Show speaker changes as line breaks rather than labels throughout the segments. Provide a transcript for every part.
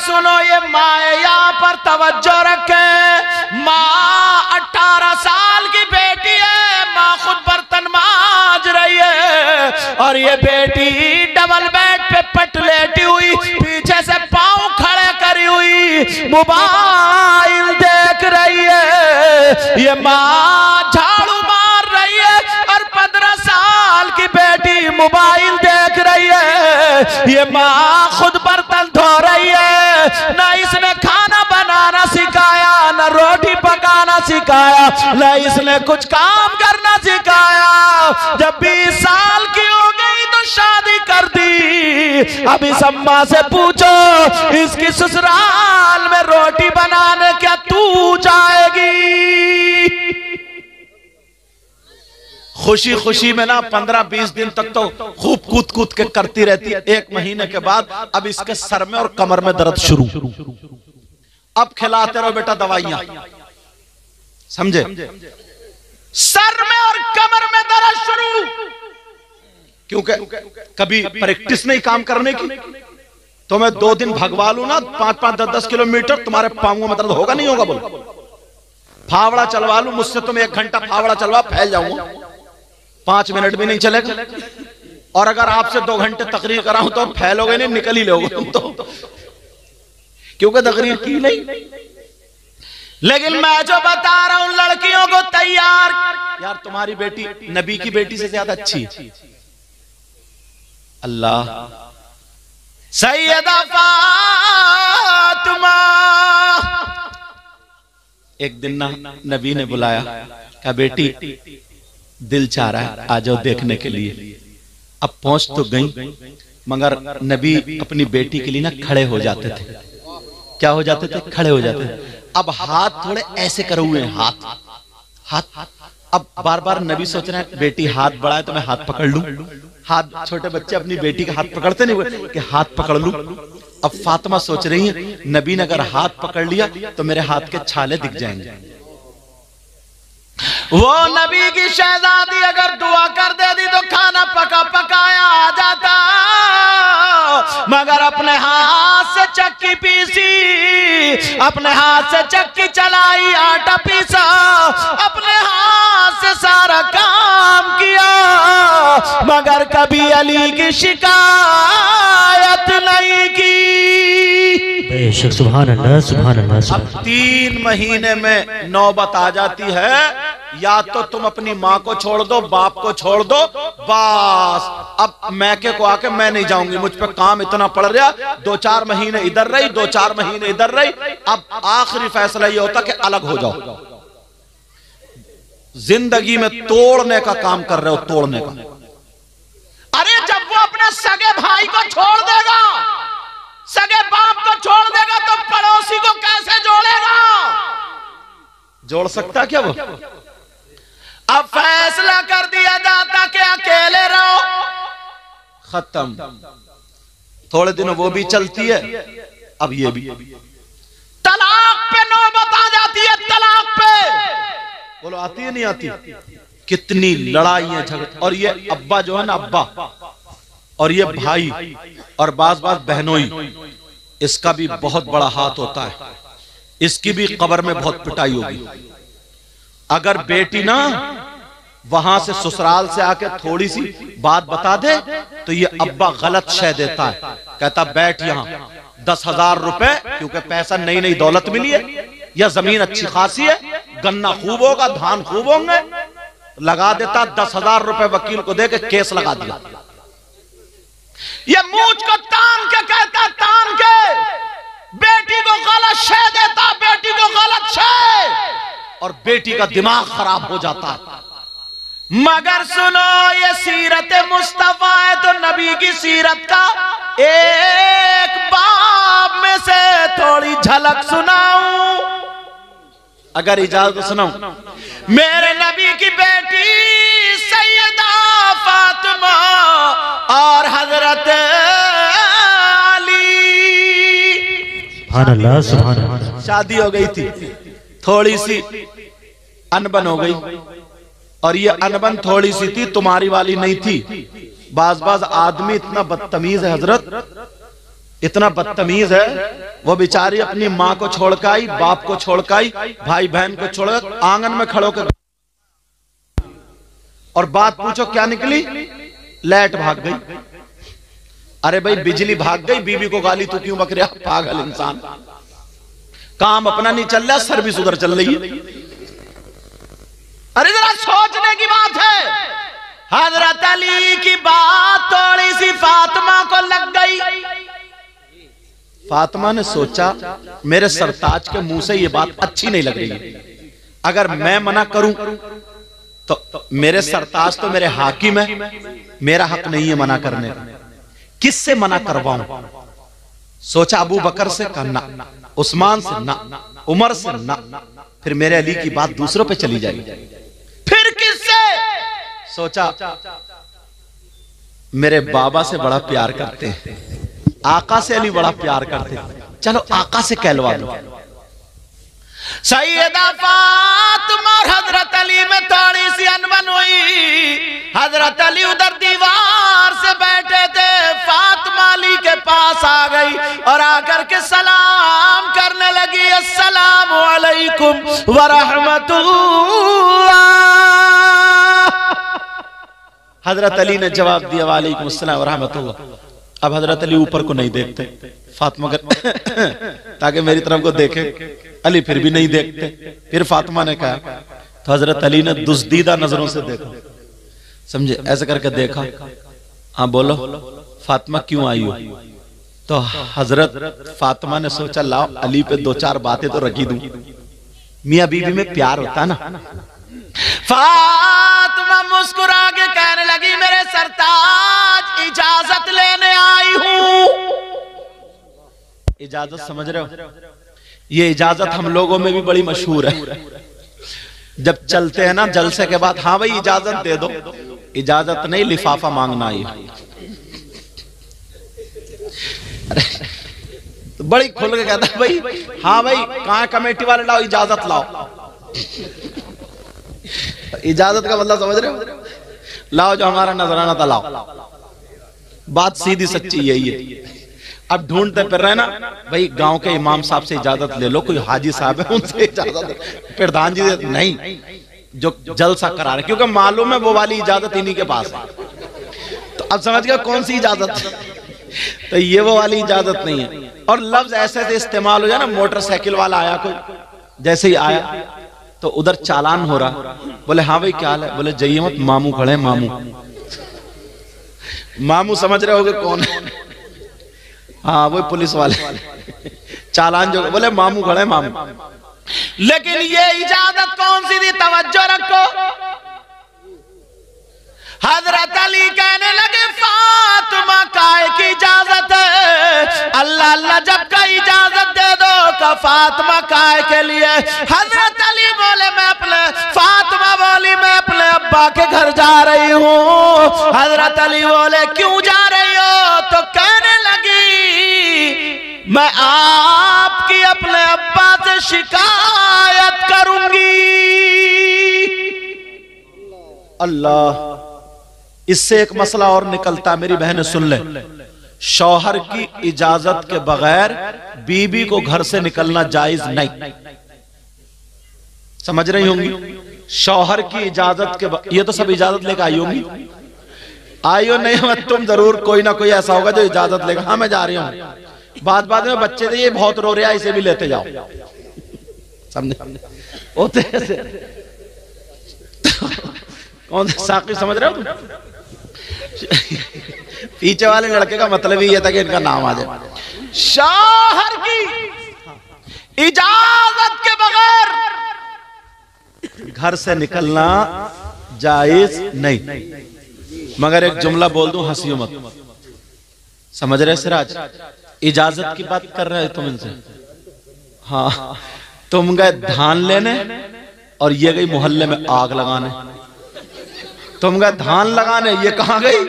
सुनो ये माए यहाँ पर तवज्जो रखे। माँ अठारह साल की बेटी है, माँ खुद बर्तन माज रही है। और ये बेटी डबल बेड पे पट लेटी हुई, पीछे से पाँव खड़े करी हुई, मोबाइल देख रही है। ये माँ झाड़ू मार रही है और पंद्रह साल की बेटी मोबाइल देख रही है। ये माँ खुद बर्तन सिखाया ना इसने कुछ काम करना सिखाया। जब बीस साल की हो गई तो शादी कर दी। अब इस अम्मा से पूछो, इसकी ससुराल में रोटी बनाने क्या तू जाएगी खुशी खुशी में ना पंद्रह बीस दिन तक तो खूब कूद कूद के करती रहती है। एक महीने के बाद अब इसके सर में और कमर में दर्द शुरू। अब खिलाते रहो बेटा दवाइयाँ। समझे? सर में और कमर में दर्द शुरू। क्योंकि कभी प्रैक्टिस नहीं काम करने की? तो मैं दो दिन भगवा लू ना पाँच पाँच दस दस किलोमीटर तुम्हारे पांवों में दर्द होगा नहीं होगा बोलो? फावड़ा चलवा लू मुझसे तुम एक घंटा फावड़ा चलवा फैल जाऊँगा। पाँच मिनट भी नहीं चलेगा। और अगर आपसे दो घंटे तकरीर कराऊं तो फैलोगे नहीं निकल ही लोगे। तुम तो क्योंकि तकरीर की नहीं? लेकिन मैं जो बता रहा हूँ लड़कियों को तैयार। यार तुम्हारी बेटी नबी की बेटी से ज़्यादा अच्छी अल्लाह। सैयदा फातिमा। एक दिन ना नबी ने बुलाया क्या बेटी दिल चाह रहा है आ जाओ देखने के लिए। अब पहुँच तो गई मगर नबी अपनी बेटी के लिए ना खड़े हो जाते थे। क्या हो जाते थे? खड़े हो जाते थे। अब हाथ थोड़े ऐसे करे हुए हाथ। हाथ। अब बार बार नबी सोच रहे बेटी, हाथ बढ़ाए तो मैं हाथ पकड़ लू। हाथ, छोटे बच्चे अपनी बेटी का हाथ पकड़ते नहीं हुए कि हाथ पकड़ लूँ। अब फातिमा सोच रही है, नबी ने अगर हाथ पकड़ लिया तो मेरे हाथ के छाले दिख जाएँगे। वो नबी की शहजादी अगर दुआ कर दे दी तो खाना पका पकाया आ जाता। मगर अपने हाथ चक्की पीसी। अपने हाथ से चक्की चलाई आटा पीसा। अपने हाथ से सारा काम किया। मगर कभी अली की शिकायत नहीं की।
सुबह
अब तीन महीने में नौबत आ जाती है। या तो तुम अपनी माँ को छोड़ दो, बाप को छोड़ दो, बस। अब मैके को आके मैं नहीं जाऊँगी, मुझ पे काम इतना पड़ रहा, दो चार महीने इधर रही, दो चार महीने इधर रही, अब आखिरी फैसला ये होता कि अलग हो जाओ। ज़िंदगी में तोड़ने का काम कर रहे हो, तोड़ने का। अरे जब वो अपने सगे भाई को छोड़ देगा, सगे बाप को छोड़ देगा तो पड़ोसी को कैसे जोड़ेगा? जोड़ सकता क्या वो? अब फैसला कर दिया जाता कि अकेले रहो। खत्म। थोड़े दिनों वो भी चलती है अब ये भी। तलाक पे नौबत आ जाती है तलाक पे। बोलो आती है नहीं आती? कितनी लड़ाइयाँ झगड़े और ये अब्बा जो है ना अब्बा। और ये भाई और बाज बाज बहनोई इसका भी बहुत बड़ा हाथ होता है। इसकी भी कबर में बहुत पिटाई होगी। अगर बेटी ना वहाँ से ससुराल से आके थोड़ी सी बात बता दे तो ये अब्बा गलत शह देता है। कहता बैठ यहाँ दस हज़ार रुपए क्योंकि पैसा नई नई दौलत मिली है या ज़मीन अच्छी खासी है गन्ना खूब होगा धान खूब होंगे लगा देता दस हज़ार रुपए वकील को दे के केस लगा दिया। ये मूछ को तान के कहता तान के बेटी को गलत शह देता बेटी को गलत शह और बेटी का दिमाग खराब हो जाता है। मगर सुनो ये सीरत मुस्तफ़ा है तो नबी की सीरत का एक बाब में से थोड़ी झलक सुनाऊं। अगर इजाज़त तो सुनाऊं। मेरे नबी की बेटी सैयदा फातिमा और हज़रत अली।
सुभान अल्लाह सुभान
शादी हो गई थी। थोड़ी सी अनबन हो गई। और ये अनबन थोड़ी सी थी, तुम्हारी वाली नहीं थी। बाज बाज आदमी इतना बदतमीज है, हज़रत। इतना बदतमीज है। वो बेचारी अपनी माँ को छोड़कर आई, बाप को छोड़कर आई भाई बहन को छोड़कर आँगन में खड़ो कर और बात पूछो, क्या निकली? लाइट भाग गई। अरे भाई, बिजली भाग गई बीबी को गाली, तू क्यों बक रहा पागल इंसान। काम अपना नहीं चल रहा, सर्विस उधर चल रही है। अरे जरा सोचने की बात है। हज़रत अली की बात थोड़ी सी फातिमा को लग गई। फातिमा ने सोचा, मेरे सरताज के मुँह से ये बात अच्छी नहीं लग रही। है अगर मैं मना करूँ तो मेरे सरताज तो मेरे हाकिम है। मेरा हक नहीं है मना करने। किससे मना करवाऊं? सोचा अबू बकर से करना। उस्मान से ना उमर से ना फिर मेरे अली की बात दूसरों पे चली जाएगी। फिर किससे? सोचा मेरे बाबा से बड़ा प्यार करते हैं। आका से अली बड़ा प्यार करते हैं। चलो आका से कहलवा दो। सैयदा फातिमा हज़रत अली में थोड़ी सी अनबन हुई। हज़रत अली उधर दीवार से बैठे थे, फातिमा अली के पास आ गई और आकर के सलाम करने लगी, अस्सलाम वालेकुम व हज़रत अली ने जवाब दिया, वालेकुम अस्सलाम व रहमतुल्लाह. अब हज़रत अली ऊपर को नहीं देखते। फातिमा ताकि मेरी तरफ़ को देखे। अली फिर भी नहीं देखते। फिर फातिमा ने कहा तो हज़रत अली ने दुस्दीदा नज़रों से देखा। समझे? ऐसे करके देखा। हाँ बोलो फातिमा क्यों आई हो? तो हज़रत फातिमा ने सोचा लाओ अली पे दो चार बातें तो रखी दू। मियाँ बीबी में प्यार होता ना? फातिमा मुस्कुरा के कहने लगी मेरे सरताज इजाज़त लेने आई हूँ। इजाज़त समझ रहे हो? ये इजाज़त हम लोगों में भी बड़ी मशहूर है। जब चलते हैं ना, जलसे के बाद हाँ भाई, इजाज़त दे दो। इजाज़त नहीं, लिफाफा मांगना ही तो बड़ी खुल के कहता भाई हाँ भाई, कहा कमेटी वाले लाओ, इजाज़त लाओ। इजाज़त का मतलब समझ रहे हो? लाओ जो हमारा नजराना था लाओ बात सीधी सच्ची यही है। अब ढूंढते फिर रहे ना भाई, गाँव के इमाम साहब से इजाज़त ले लो, कोई हाजी साहब है, उनसे इजाज़त प्रधान जी, नहीं, जो जलसा करा रहे क्योंकि मालूम है वो वाली इजाज़त इन्हीं के पास है। तो अब समझ गया कौन सी इजाज़त तो ये वो वाली इजाज़त नहीं है। और लफ्ज ऐसे से इस्तेमाल हो जाए ना, मोटरसाइकिल वाला आया कोई, जैसे ही आया तो उधर चालान हो रहा। बोले हाँ भाई, क्या हाल है? बोले, जाइए मत, मामू खड़े मामू। मामू समझ रहे होगे कौन है। हाँ वो पुलिस वाले। चालान जो बोले, मामू खड़े मामू। लेकिन ये इजाज़त कौन सी थी तवज्जो रखो। हज़रत अली कहने लगे, फातिमा काय की इजाज़त है। अल्लाह अल्लाह जब का इजाज़त दे दो, का फातिमा काय के लिए? हज़रत अली बोले, मैं अपने फातिमा बोली मैं अपने अब्बा के घर जा रही हूँ। हज़रत अली बोले, क्यों जा रही हो? तो कहने लगी मैं आपकी अपने अब्बा से शिकायत करूँगी। अल्लाह, इससे एक मसला और निकलता मेरी बहन, सुन ले। शौहर की इजाज़त के बगैर बीबी को घर से निकलना जायज़ नहीं। समझ रही होंगी? शौहर की इजाज़त के. ये तो सब इजाज़त लेकर आई होंगी। हो नहीं तुम ज़रूर कोई ना कोई ऐसा होगा जो इजाज़त लेगा। हाँ मैं जा रही हूँ। बाद बाद में बच्चे थे ये बहुत रो रहा इसे भी लेते जाओ। समझे होते कौन साकी समझ रहे हो पीछे वाले लड़के का मतलब ही ये था कि इनका नाम आ जाए। शाहर की इजाज़त के बगैर घर से निकलना जायज़ नहीं। मगर एक जुमला बोल दूँ हंसियो मत। समझ रहे सिराज? इजाज़त की बात कर रहे हो तुम इनसे? हाँ। तुम गए धान लेने और ये गई मोहल्ले में आग लगाने। तुम गए धान लगाने, ये कहा गई?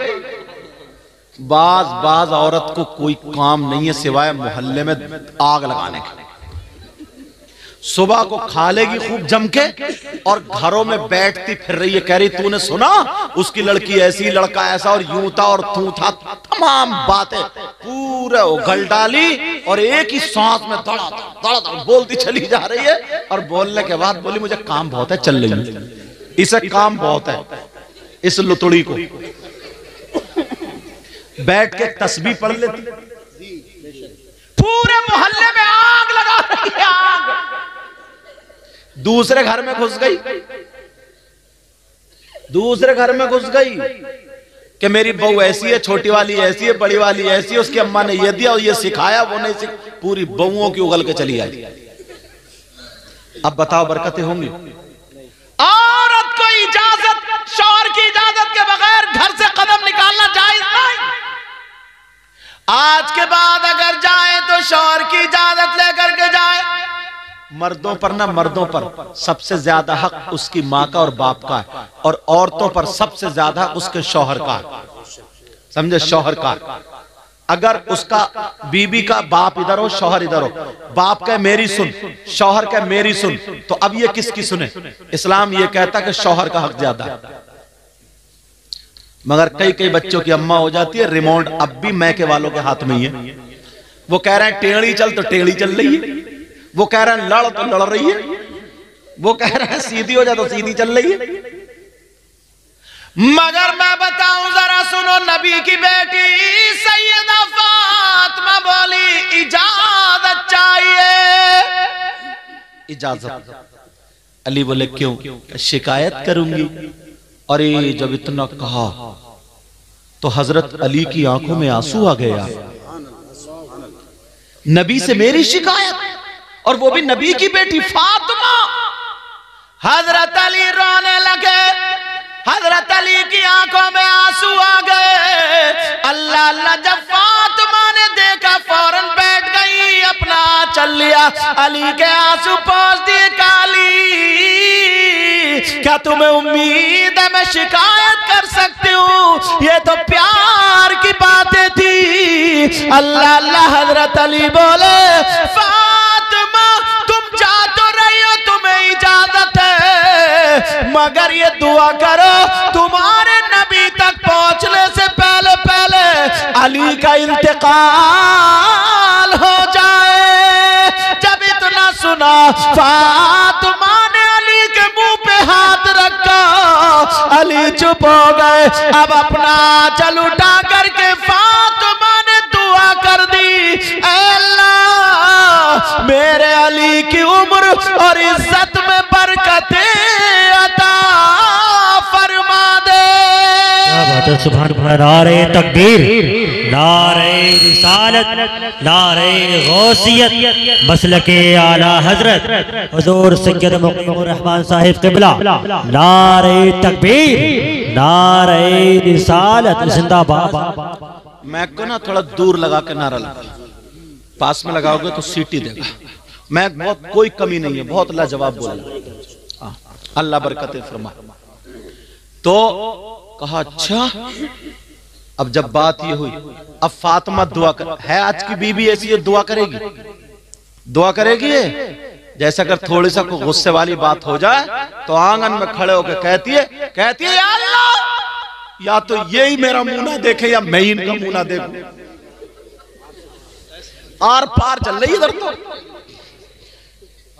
बाज बाज औरत को कोई काम नहीं है सिवाय मोहल्ले में आग लगाने के। सुबह को खा लेगी खूब जम के और घरों में बैठती फिर रही है, कह रही, तूने सुना? उसकी लड़की ऐसी, लड़का ऐसा और यूँ था और तू था। तमाम बातें पूरे उगल डाली और एक ही सांस में दड़ा दड़ा बोलती चली जा रही है और बोलने के बाद बोली, मुझे काम बहुत है, चल रही इसे काम बहुत है, इस लुतुड़ी को। बैठ के तस्बीह पढ़ लेती। पूरे मोहल्ले में आग लगा रही है, आग। दूसरे घर में घुस गई। दूसरे घर में घुस गई कि मेरी बहू ऐसी है, छोटी वाली, ऐसी है, बड़ी वाली, ऐसी है, उसकी अम्मा ने ये दिया और ये सिखाया, वो नहीं सिख, पूरी बहुओं की उगल के चली आई। अब बताओ, बरकतें होंगी। औरत को इजाज़त, शौहर की इजाज़त के बगैर घर से कदम निकालना जायज़ नहीं। आज के बाद अगर जाए तो शौहर की इजाज़त लेकर के जाए। मर्दों पर ना मर्दों पर। सबसे ज़्यादा हक उसकी माँ का और बाप का है। और औरतों पर सबसे ज़्यादा उसके शौहर का समझे? शौहर का अगर उसका बीबी का बाप इधर हो, शौहर इधर हो। बाप कह, मेरी सुन। शौहर कह, मेरी सुन। तो अब ये किसकी सुने? इस्लाम ये कहता कि शौहर का हक ज़्यादा मगर कई कई बच्चों की अम्मा हो जाती है, रिमोट अब भी मैके वालों के हाथ में ही है। वो कह रहे हैं, टेढ़ी चल तो टेढ़ी चल रही है। वो कह रहे हैं, लड़ तो लड़ रही है। वो कह रहे हैं, सीधी हो जाए तो सीधी चल रही है। मगर मैं बताऊँ जरा सुनो, नबी की बेटी सैयदा फातिमा बोली, इजाज़त चाहिए। इजाज़त। अली बोले, क्यों? शिकायत करूँगी। अरे, जब इतना कहा तो हज़रत अली की आँखों में आँसू आ गया। नबी से मेरी शिकायत। और वो भी नबी की बेटी फातिमा। हज़रत अली रोने लगे हज़रत अली की आँखों में आँसू आ गए। अल्लाह अल्लाह जब फातिमा ने देखा फ़ौरन बैठ गई अपना चल लिया। अली के आँसू पहुँच दिए काली। क्या तुम्हें उम्मीद है मैं शिकायत कर सकती हूँ? ये तो प्यार की बातें थी। अल्लाह अल्लाह हज़रत अली बोले जा तो रही हो तुम्हें इजाज़त है। मगर ये दुआ करो, तुम्हारे नबी तक पहुँचने से पहले पहले अली का इंतकाल हो जाए। जब इतना सुना, फातिमा ने अली के मुँह पे हाथ रखा, अली चुप हो गए। अब अपना चल उठा करके और इज़्ज़त में बरकतें अता फरमा दे।
क्या बात है? सुभान अल्लाह नारे तकबीर नारे रिसालत नारे गौसियत मसल के आला हज़रत हुजूर सैयद मुक़ीमुर रहमान साहिब किबला नारे तकबीर नारे रिसालत जिंदाबाद।
मैं को ना थोड़ा दूर लगा के नारा लगा। पास में लगाओगे तो सीटी देगा। मैं बहुत कोई कमी नहीं है बहुत लाजवाब बोला। हाँ, अल्लाह बरकत फरमा। तो कहा अच्छा अब जब बात ये हुई अब फातिमा दुआ कर है आज की बीबी ऐसी है दुआ करेगी? दुआ करेगी ये? जैसे अगर थोड़ी सा गुस्से वाली बात हो जाए तो आँगन में खड़े होकर कहती है कहती है "या अल्लाह या तो यही मेरा मुँह ना देखे या मैं ही इनका मुँह ना देखूँ। आर पार चल रही इधर तो।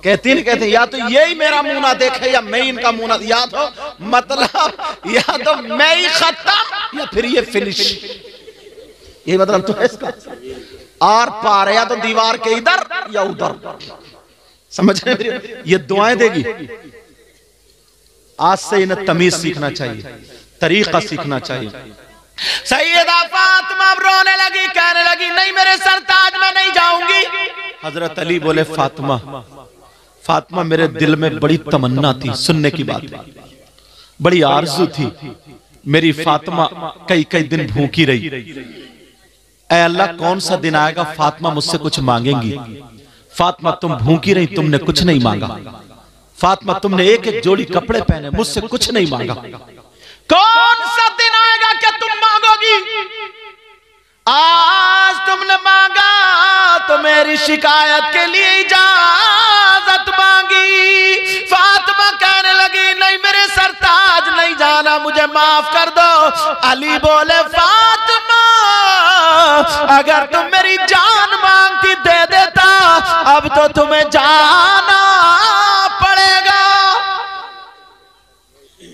कहती नहीं कहते, या तो यही मेरा मुँह ना देखे, या मैं इनका मुँह ना, या तो मतलब या तो मैं ही खत्म, या फिर ये फिनिश ये मतलब तो है इसका। आर पार या तो दीवार के इधर, या उधर। समझ रहे ये दुआएँ देगी। आज से इन्हें तमीज सीखना चाहिए, तरीका सीखना चाहिए। सैयदा फातिमा रोने लगी, कहने लगी, नहीं मेरे सरताज में नहीं जाऊँगी। हज़रत अली बोले, फातिमा फातिमा मेरे दिल में बड़ी तमन्ना थी सुनने की बात। बड़ी आरज़ू थी। मेरी फातिमा कई कई दिन भूखी रही। ऐ अल्लाह कौन सा दिन आएगा फातिमा मुझसे कुछ मांगेंगी? फातिमा तुम भूखी रही तुमने कुछ नहीं मांगा। फातिमा तुमने एक एक जोड़ी कपड़े पहने मुझसे कुछ नहीं मांगा। कौन सा दिन आएगा कि तुम मांगोगी? आज तुमने मांगा तो मेरी शिकायत के लिए इजाज़त मांगी। फातिमा कहने लगी, नहीं, मेरे सरताज नहीं जाना, मुझे माफ़ कर दो। अली बोले, फातिमा, अगर तुम मेरी जान मांगती, दे देता, अब तो तुम्हें जाना पड़ेगा।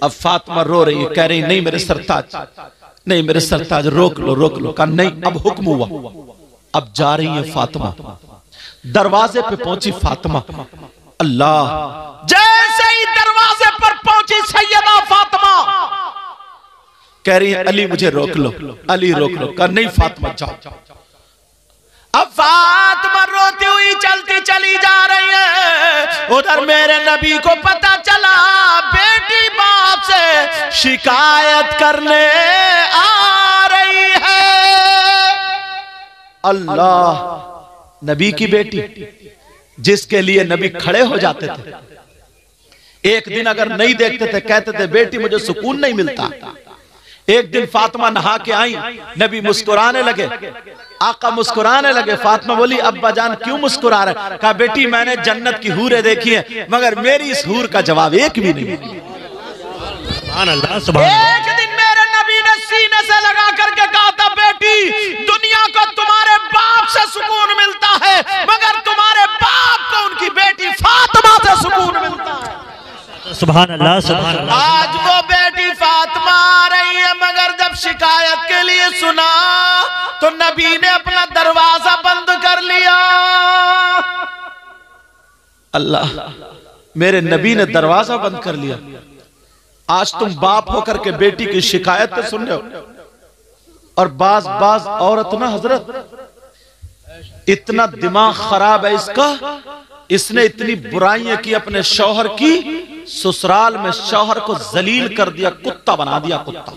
अब फातिमा रो रही है, कह रही, नहीं, मेरे सरताज नहीं, मेरे सरताज रोक लो रोक लो, कहा नहीं, अब हुक्म हुआ। अब जा रही है फातिमा। दरवाजे पे पहुँची फातिमा। अल्लाह। जैसे ही दरवाजे पर पहुँची सैयदा फातिमा। कह रही है, अली, मुझे रोक लो। अली, रोक लो। कहा नहीं, फातिमा, जाओ। अब फातिमा रोती हुई चलती चली जा रही उधर मेरे नबी को पता चला, बेटी बाप से शिकायत करने आ रही है। अल्लाह, नबी की बेटी, जिसके लिए नबी खड़े हो जाते थे। एक दिन अगर नहीं देखते थे, कहते थे, बेटी, मुझे सुकून नहीं मिलता। एक दिन फातिमा नहा के आई, नबी मुस्कुराने लगे। आका मुस्कुराने लगे फातिमा बोली अब्बा जान क्यों मुस्कुरा रहे? कहा बेटी मैंने जन्नत की हूरें देखी है मगर मेरी इस हूर का जवाब एक भी नहीं एक दिन मेरे नबी ने सीने से लगा करके कहा था बेटी दुनिया को तुम्हारे बाप से सुकून मिलता है मगर तुम्हारे बाप को उनकी बेटी फातिमा से सुकून मिलता है।
सुभान अल्लाह सुभान अल्लाह
आज वो बेटी फातिमा आ रही है मगर जब शिकायत के लिए सुना तो नबी ने अपना दरवाज़ा बंद कर लिया। अल्लाह मेरे नबी ने दरवाज़ा बंद कर लिया। आज तुम बाप होकर के बेटी की शिकायत तो सुन रहे हो। और बाज बाज औरत ना हज़रत इतना दिमाग खराब है इसका इसने इतनी बुराइयाँ की अपने शौहर की, ससुराल में शौहर को जलील कर दिया, कुत्ता बना दिया, कुत्ता।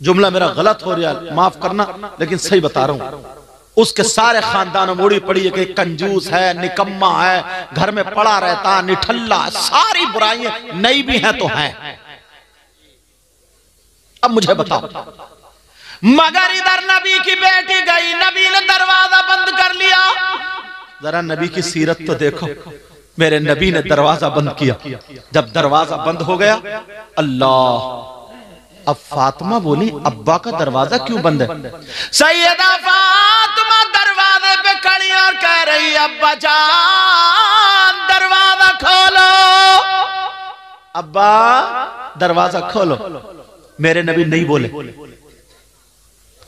जुमला मेरा गलत हो रहा है, माफ़ करना, लेकिन सही बता रहा हूँ। उसके सारे खानदान में मुड़ी पड़ी है कि कंजूस है, निकम्मा है, घर में पड़ा रहता, निठल्ला, सारी बुराइयाँ नई भी हैं तो हैं। अब मुझे बताओ। मगर इधर नबी की बेटी गई, नबी ने दरवाज़ा बंद कर लिया। जरा नबी की सीरत तो देखो। मेरे नबी ने दरवाज़ा बंद किया। जब दरवाज़ा बंद हो गया अल्लाह। अब फातिमा बोली अब्बा का दरवाज़ा क्यों बंद है? सैयदा फातिमा दरवाजे पे खड़ी और कह रही अब्बा जान दरवाज़ा खोलो। अब्बा दरवाज़ा खोलो। मेरे नबी नहीं बोले।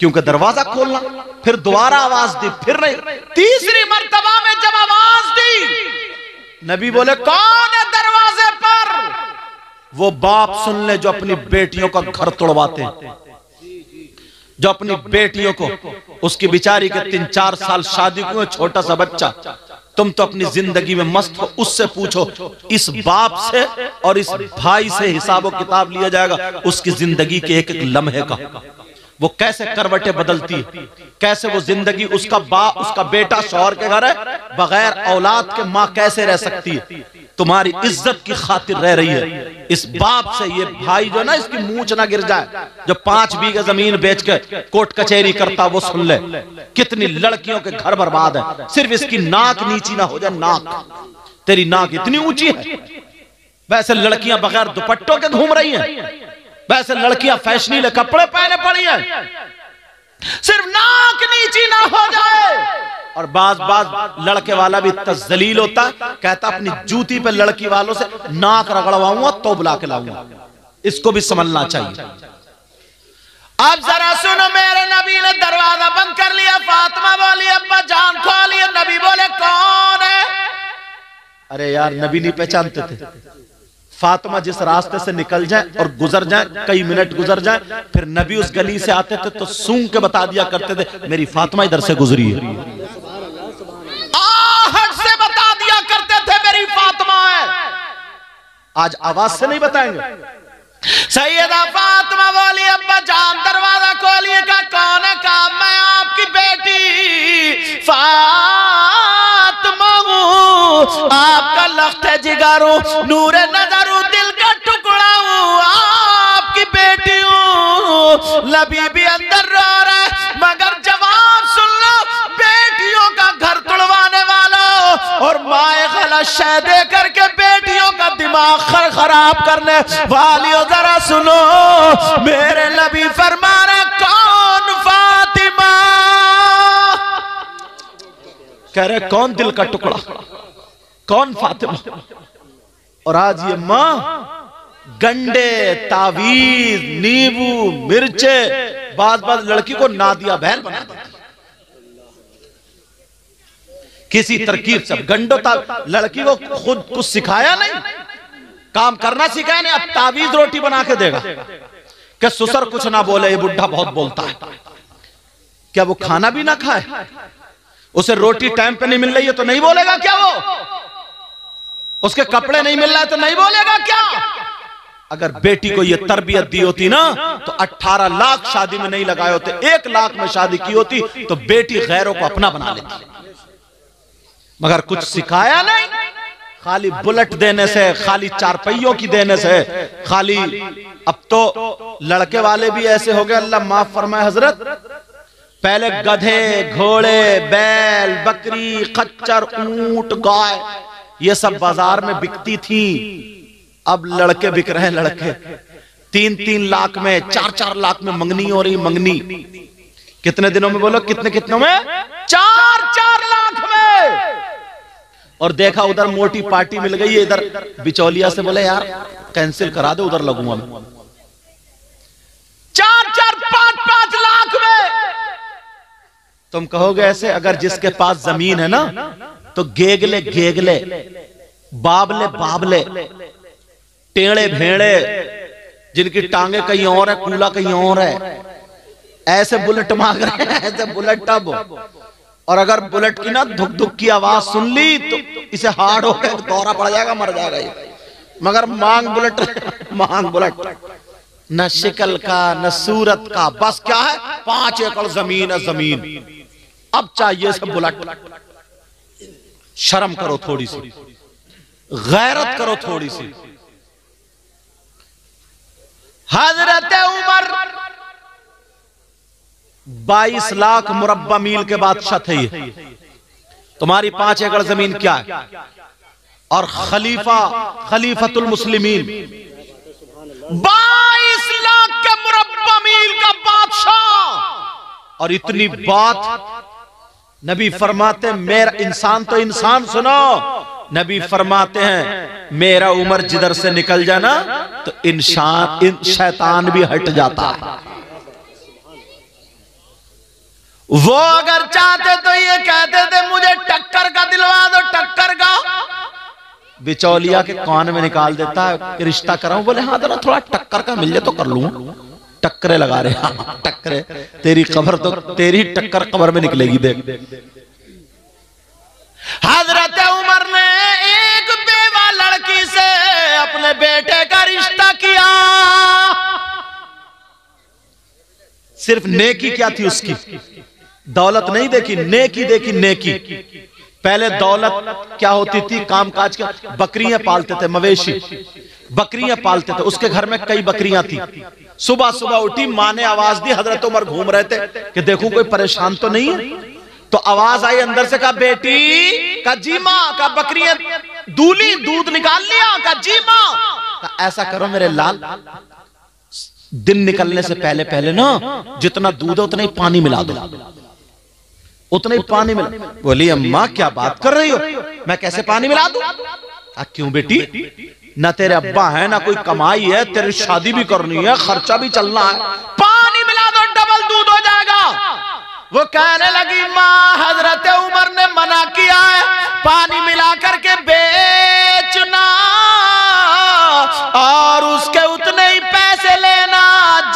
क्योंकि दरवाज़ा खोलना, फिर दोबारा आवाज़ दी, फिर नहीं। तीसरी मर्तबा में जब आवाज़ दी, नबी बोले, कौन है दरवाजे पर? वो बाप सुन ले जो अपनी बेटियों का घर तोड़वाते हैं। जो अपनी बेटियों को, उसकी बिचारी के तीन चार साल शादी को छोटा सा बच्चा, तुम तो अपनी ज़िंदगी में मस्त हो, उससे पूछो, इस बाप से और इस भाई से हिसाबो किताब लिया जाएगा, उसकी ज़िंदगी के एक एक लम्हे का। वो कैसे करवटें बदलती है? कैसे वो ज़िंदगी उसका बा, उसका बेटा शोहर के घर है, बगैर औलाद के माँ कैसे रह सकती है? तुम्हारी इज़्ज़त की खातिर रह रही है। इस बाप से ये भाई जो ना, इसकी मूछ ना गिर जाए। जो पाँच बीघे ज़मीन बेच के कोर्ट कचहरी करता, वो सुन ले। कितनी लड़कियों के घर बर्बाद है। सिर्फ़ इसकी नाक नीची ना हो जाए, नाक। तेरी नाक इतनी ऊँची है। वैसे लड़कियाँ बगैर दुपट्टों के घूम रही हैं। वैसे लड़कियाँ फैशनीले कपड़े पहने पड़ी हैं। सिर्फ़ नाक नीची ना हो जाए। और बाज बाज लड़के वाला भी इतना जलील होता कहता अपनी जूती पे लड़की वालों से नाक रगड़वाऊँगा तो बुला के लाऊँगा। इसको भी समझना चाहिए। अब जरा सुनो मेरे नबी ने दरवाज़ा बंद कर लिया फातिमा बोली अब्बा जान खोलिए नबी बोले कौन है? अरे यार नबी नहीं पहचानते थे। फातिमा जिस रास्ते से निकल जाए और गुजर जाए कई मिनट गुजर जाए फिर नबी उस गली से आते थे तो सूंघ के बता दिया करते थे मेरी फातिमा इधर से गुजरी है। आहट से बता दिया करते थे मेरी फातिमा। है आज आवाज़ से नहीं बताएँगे। सैयदा फातिमा बोली अब्बा जान दरवाज़ा खोलिए का कौन है काम मैं आपकी बेटी? हूँ आपका लख्त है जिगारू, नूरे नजरू, दिल का टुकड़ा हूँ, आपकी बेटी हूँ। लबी भी अंदर रो रहा है, मगर जवाब सुन लो, बेटियों का घर तुड़वाने वाला। और माए गलत शय दे करके बेटियों का दिमाग खर खराब करने वालियों, जरा सुनो। मेरे लबी फरमा रहे कौन फातिमा? कह रहे, कौन दिल का टुकड़ा? कौन फातिमा? और आज ये माँ, गंडे, तावीज, नींबू, मिर्चे, बाद बाद लड़की को नादिया बहन बना देती किसी तरकीब से गंडो लड़की को खुद कुछ सिखाया नहीं। काम करना सिखाया नहीं, अब तावीज रोटी बना के देगा। क्या सुसर कुछ ना बोले, ये बुढ़ा बहुत बोलता है। क्या वो खाना भी ना खाए? उसे रोटी टाइम पे नहीं मिल रही है तो नहीं बोलेगा क्या वो? उसके कपड़े नहीं मिल रहे तो नहीं बोलेगा क्या? अगर बेटी को यह तरबियत दी होती ना तो 18 लाख शादी में नहीं लगाए होते एक लाख में शादी की होती तो बेटी गैरों को अपना बना लेती। मगर कुछ सिखाया नहीं? खाली बुलेट देने से खाली चार पहियों की देने से खाली अब तो लड़के वाले भी ऐसे हो गए अल्लाह माफ़ फरमाए हज़रत। पहले गधे घोड़े बैल बकरी खच्चर ऊँट गाय। ये सब बाज़ार में बिकती थी। अब लड़के बिक रहे हैं लड़के। तीन तीन लाख में चार चार लाख में मंगनी हो रही मंगनी। कितने दिनों में बोलो कितने कितनों में? चार चार लाख में। और देखा उधर मोटी पार्टी मिल गई है इधर। बिचौलिया से बोले यार कैंसिल करा दो उधर लगूँगा मैं चार चार पाँच पाँच लाख में। तुम कहोगे ऐसे अगर जिसके पास ज़मीन है ना तो गेगले गेगले बाबले बाबले टेढ़े भेड़े। जिनकी टांगे कहीं और है कूला कहीं और है। ऐसे बुलेट मांग रहे हैं ऐसे बुलेट टब और अगर बुलेट की ना धुक धुक की आवाज़ सुन ली तो इसे हार्ड हो गया दौरा पड़ जाएगा मर जाएगा ये। मगर मांग बुलेट मांग बुलेट। न शिकल का न सूरत का। बस क्या है? पाँच एकड़ ज़मीन है ज़मीन अब चाहिए सब बुलेट। शर्म करो थोड़ी सी। गैरत करो थोड़ी सी। हज़रत उमर 22 लाख मुरब्बा मील के बादशाह थे तुम्हारी पाँच एकड़ ज़मीन क्या है? और खलीफा, खलीफतुल मुस्लिमीन 22 लाख के मुरब्बा मील का बादशाह। और इतनी बात नबी फरमाते मेरा इंसान तो इंसान सुनो। नबी फरमाते हैं मेरा उम्र जिधर से निकल जाना तो इंसान इन शैतान भी हट जाता। है वो अगर चाहते तो ये कहते थे मुझे टक्कर का दिलवा दो टक्कर का। बिचौलिया के कान में निकाल देता है रिश्ता कराऊं बोले हाँ जरा थोड़ा टक्कर का मिल जाए तो कर लू। टक्करे लगा रहे हाँ। टक्करे। तेरी कबर तो तेरी टक्कर कबर में निकलेगी, देख। हज़रत उमर ने एक बेवा लड़की से अपने बेटे का रिश्ता किया। सिर्फ़ नेकी क्या थी उसकी? दौलत नहीं देखी, नेकी देखी, नेकी। पहले दौलत क्या होती थी? कामकाज का बकरियाँ पालते थे, मवेशी। बकरियाँ पालते थे। उसके घर में कई बकरियाँ थी। सुबह सुबह उठी, माँ ने आवाज़ दी, हज़रत उमर घूम रहे थे कि देखूँ कोई परेशान तो नहीं है? तो आवाज़ आई अंदर से कहा, बेटी का जी माँ का बकरियाँ दूली, दूध निकाल लिया का जी माँ। ऐसा करो मेरे लाल। दिन निकलने से पहले पहले ना, जितना दूध है उतना ही पानी मिला दो। उतना ही पानी मिला। बोली, अम्मा, क्या बात कर रही हो? मैं कैसे पानी मिला दूँ? क्यों बेटी? ना तेरे अब्बा है ना कोई कमाई है तेरी शादी भी करनी है खर्चा भी चलना है। पानी मिला दो डबल दूध हो जाएगा। वो कहने लगी माँ हज़रत उमर ने मना किया है पानी मिला करके बेचना। और उसके उतने ही पैसे लेना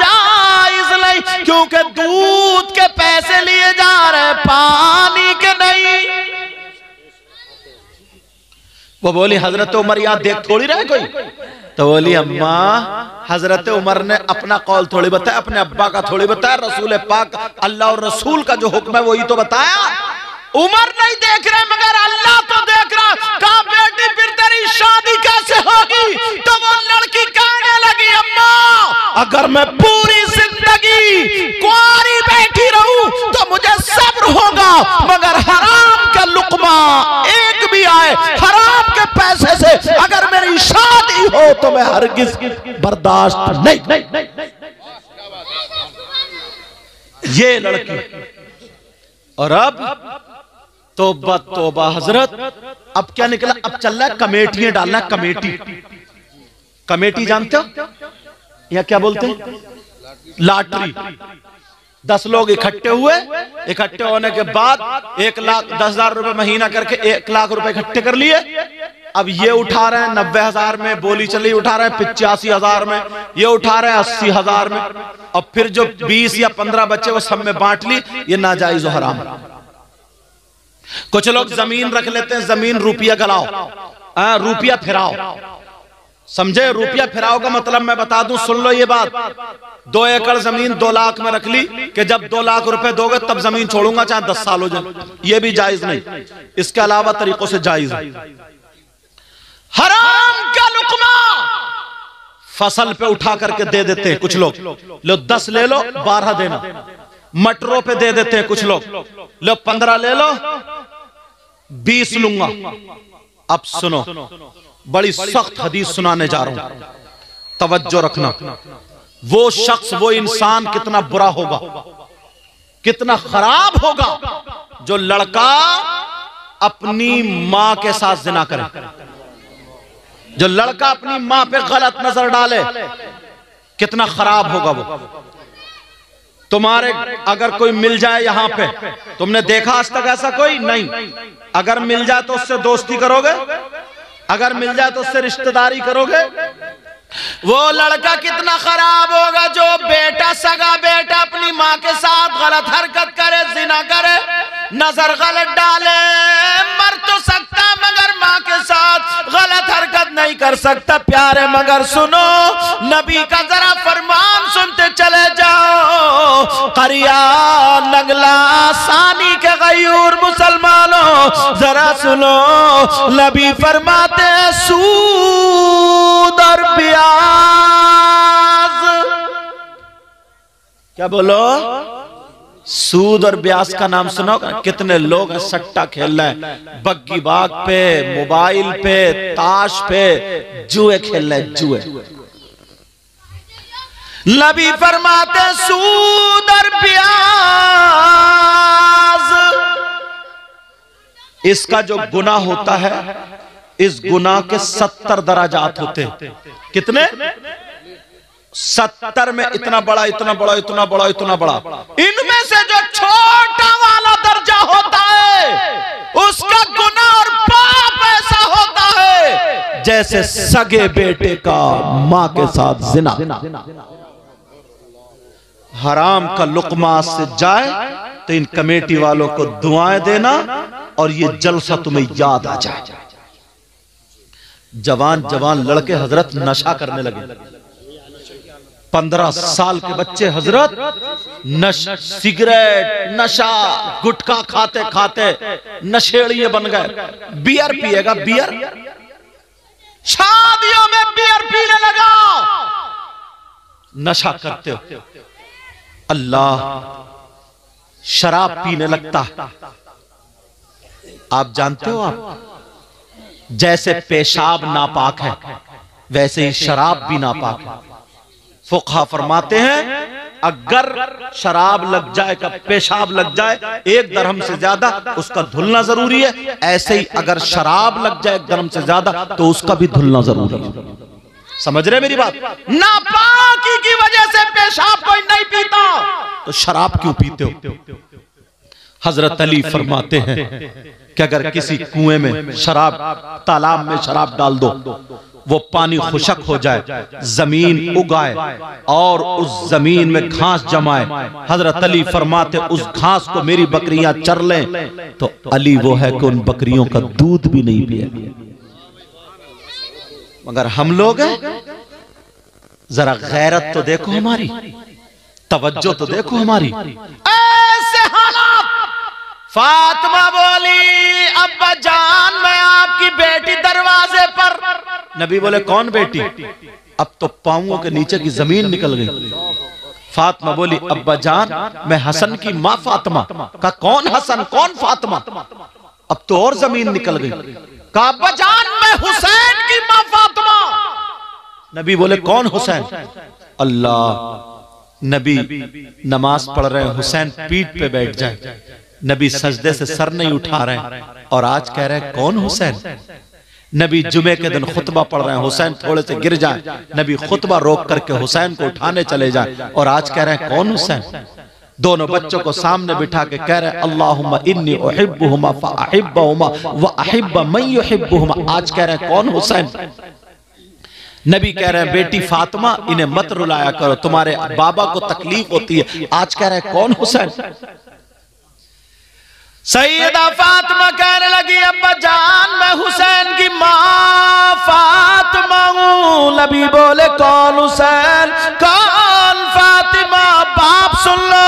जायज़ नहीं क्योंकि दूध के पैसे लिए जा रहे पानी के नहीं वो बोली, हज़रत उमर यहाँ देख थोड़ी रहे कोई तो बोली, अम्मा, हज़रत उमर ने अपना कौल थोड़ी बताया, अपने अब्बा का थोड़ी बताया, रसूल पाक, अल्लाह और रसूल का जो हुक्म है, वही तो बताया। उमर नहीं देख रहे, मगर अल्लाह तो देख रहा। कहा, बेटी, फिर तेरी शादी कैसे होगी? तो वो लड़की कहने लगी, अम्मा, अगर मैं पूरी ज़िंदगी कुआरी बैठी रहूँ तो मुझे सब्र होगा, मगर हराम का लुकमा एक भी आए, हराम के पैसे से अगर मेरी शादी हो तो मैं हरगिज बर्दाश्त नहीं। ये लड़की, और अब तोबा तोबा, हज़रत। अब क्या निकला? अब चल रहा है कमेटियाँ डालना, कमेटी। कमेटी जानते हो? या क्या बोलते हैं? लॉटरी। दस लोग इकट्ठे हुए, इकट्ठे होने के बाद एक लाख दस हज़ार रुपए महीना करके एक लाख रुपए इकट्ठे कर लिए। अब ये उठा रहे हैं, नब्बे हज़ार में बोली चली उठा रहे हैं, पिचासी हज़ार में, ये उठा रहे हैं, अस्सी हज़ार में। और फिर जो बीस या पंद्रह बच्चे वो सब में बांट ली, ये नाजायज हराम। कुछ लोग ज़मीन रख लेते हैं ज़मीन रुपया गलाओ। हाँ, रुपया फिराओ। समझे रुपया फिराओ का मतलब मैं बता दूँ सुन लो ये बात। दो एकड़ ज़मीन दो लाख में रख ली कि जब दो लाख रुपए दोगे तब ज़मीन छोड़ूँगा चाहे दस साल हो जाए। ये भी जायज़ नहीं। इसके अलावा तरीकों से जायज़ है हराम का लुकमा। फ़सल पे उठा करके दे देते हैं कुछ लोग। लो दस ले लो बारह देना। मटरों पे दे देते हैं कुछ लोग। लो पंद्रह ले लो। बीस लूँगा। अब सुनो, बड़ी सख्त हदीस सुनाने जा रहा हूँ। तवज्जो रखना। वो शख्स, वो इंसान कितना बुरा होगा, कितना खराब होगा, जो लड़का अपनी माँ के साथ जिना करे। जो लड़का अपनी माँ पे गलत नज़र डाले, कितना खराब होगा वो। तुम्हारे अगर कोई मिल जाए यहाँ पे, तुमने देखा आज तक ऐसा कोई? नहीं। अगर मिल जाए तो उससे दोस्ती करोगे? अगर मिल जाए तो उससे रिश्तेदारी करोगे? वो लड़का कितना खराब होगा जो बेटा सगा बेटा अपनी माँ के साथ गलत हरकत करे, जिना करे, नज़र गलत डाले। मर तो सकता मगर माँ के साथ गलत हरकत नहीं कर सकता, प्यारे, मगर सुनो, नबी का जरा फरमान सुनते चले जाओ। करिया नगला सानी के गयूर मुसलमानों, जरा सुनो, नबी फरमाते, सूद और ब्याज क्या बोलो? सूद और ब्याज का नाम सुनो, कितने लोग सट्टा खेल रहे हैं। बग्गी बाग पे, मोबाइल पे, ताश पे, जुए खेल रहे हैं, जुए। नबी फरमाते, सूद और ब्याज इसका जो गुना होता है इस गुना के सत्तर दराजात होते। हैं कितने? सत्तर में इतना बड़ा इतना बड़ा इतना बड़ा इतना बड़ा। इनमें से जो छोटा वाला दर्जा होता है उसका गुना और पाप ऐसा होता है जैसे सगे बेटे का माँ के साथ जिना। हराम का लुकमा से जाए तो इन कमेटी वालों को दुआएँ देना और ये जलसा तुम्हें याद आ जाए। जवान जवान लड़के हज़रत नशा करने लगे। पंद्रह साल के बच्चे हज़रत नश सिगरेट, नशा, गुटखा खाते खाते नशेड़िए बन गए। बियर पिएगा, बियर। शादियों में बियर पीने लगा। नशा करते हो। अल्लाह शराब पीने लगता। आप जानते हो आप? जैसे पेशाब नापाक है वैसे ही शराब भी नापाक है। फुखा फरमाते हैं अगर शराब लग जाए का पेशाब लग जाए एक दरहम से ज़्यादा उसका धुलना ज़रूरी है। ऐसे ही अगर शराब लग जाए एक दरहम से ज़्यादा तो उसका भी धुलना ज़रूरी है। समझ रहे मेरी बात? नापाकी की वजह से पेशाब कोई नहीं पीता। तो शराब क्यों पीते हो? हज़रत अली फरमाते हैं कि अगर किसी कुएँ में शराब, तालाब में शराब डाल दो, वो पानी खुशक हो जाए, ज़मीन उगाए और उस ज़मीन में घास जमाए। हज़रत अली फरमाते, उस घास को मेरी बकरियाँ चर लें। तो अली वो है कि उन बकरियों का दूध भी नहीं पिए। मगर हम लोग हैं, जरा गैरत तो देखो हमारी, तवज्जो तो देखो हमारी। फातिमा बोली, अब्बा जान, मैं आपकी बेटी दरवाजे पर। नबी बोले, कौन बेटी? अब तो पाऊँ के नीचे की ज़मीन निकल गई। फातिमा बोली, अब्बा जान, मैं हसन की माँ फातिमा। का कौन हसन? कौन फातिमा? अब तो और ज़मीन निकल गई। का अब्बा जान, मैं हुसैन की माँ फातिमा। नबी बोले, कौन हुसैन? अल्लाह। नबी, नमाज़ पढ़ रहे हुसैन पीठ पे बैठ जाए। नबी सजदे से सर नहीं उठा रहे हैं। और आज कह रहे हैं, कौन हुसैन? नबी जुमे के दिन खुतबा पढ़ रहे हैं, हुसैन थोड़े से गिर जाए। नबी खुतबा रोक करके हुसैन को उठाने चले जाए। और आज कह रहे हैं, कौन हुसैन? दोनों बच्चों को सामने बिठा के कह रहे मन युहिब्बुहुमा। आज कह रहे हैं, कौन हुसैन? नबी कह रहे हैं, बेटी फातिमा, इन्हें मत रुलाया करो, तुम्हारे बाबा को तकलीफ़ होती है। आज कह रहे हैं, कौन हुसैन? सैयदा फातिमा कहने लगी, अब्बा जान, मैं हुसैन की माँ फातिमा हूँ। नबी बोले, कौन हुसैन? कौन फातिमा? बाप सुन लो,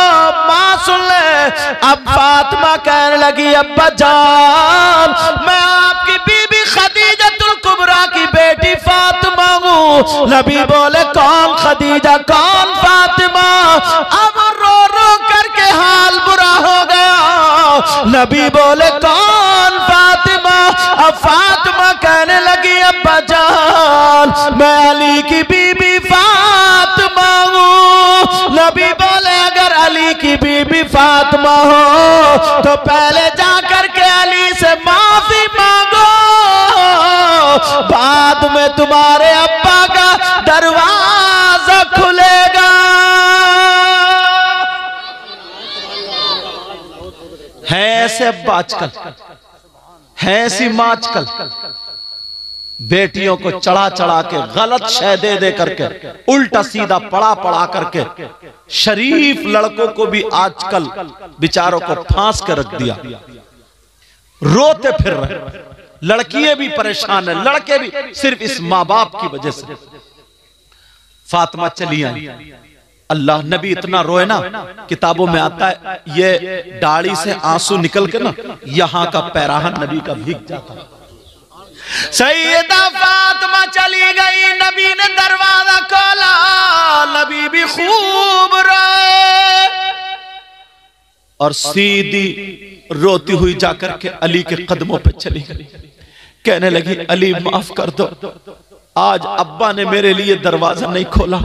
माँ सुन ले। अब फातिमा कहने लगी, अब्बा जान, मैं आपकी बीबी खदीजतुल कुबरा की बेटी फातिमा हूँ। नबी बोले, कौन खदीजा? कौन फातिमा? अब नबी बोले, कौन फातिमा? अब फातिमा कहने लगी, अब्बा जान, मैं अली की बीबी फातिमा हूँ। नबी बोले, अगर अली की बीबी फातिमा हो तो पहले जाकर ऐसे अब्बा आजकल है ऐसी माँ आजकल बेटियों को चढ़ा चढ़ा के गलत शय दे दे करके, उल्टा सीधा पड़ा पड़ा करके, शरीफ लड़कों को भी आजकल बिचारों को फांस के रख दिया। रोते फिर रहे। लड़कियाँ भी परेशान है, लड़के भी सिर्फ़ इस माँ बाप की वजह से। फातिमा चली आई। अल्लाह नबी इतना रोए ना, किताबों में आता है, ये दाढ़ी से आँसू निकल के ना, यहाँ का पैराहन नबी का भीग जाता सैयदा फातिमा चली गई, नबी ने दरवाज़ा खोला, नबी भी खूब रोए। और सीधी रोती हुई जाकर के अली के कदमों पे चली गई। कहने लगी, अली, माफ़ कर दो। आज अब्बा ने मेरे लिए दरवाज़ा नहीं खोला।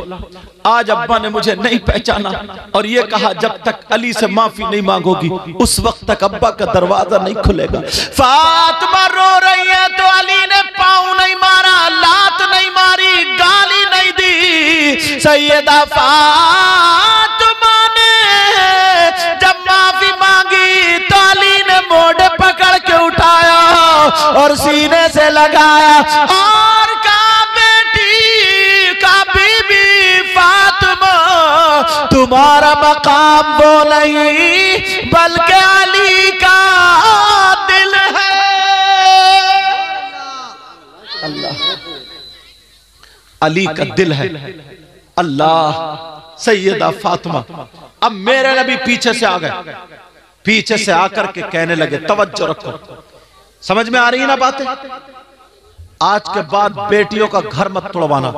आज अब्बा ने मुझे नहीं पहचाना। और ये कहा, जब तक अली से माफ़ी नहीं मांगोगी, उस वक्त तक अब्बा का दरवाज़ा नहीं खुलेगा। फातिमा रो रही है तो अली ने पाँव नहीं मारा, लात नहीं मारी, गाली नहीं दी। सैयदा फातिमा ने जब माफ़ी मांगी तो अली ने मोढ़े पकड़ के उठाया और सीने से लगाया। तुम्हारा मकाम वो नहीं, बल्कि अली का दिल है। अल्लाह। अली का दिल है। अल्लाह, सैयदा फातिमा। अब मेरे नबी पीछे से आ गए। पीछे से आकर के कहने लगे, तवज्जो रखो। समझ में आ रही है ना बातें? आज के बाद बेटियों का घर मत तोड़वाना।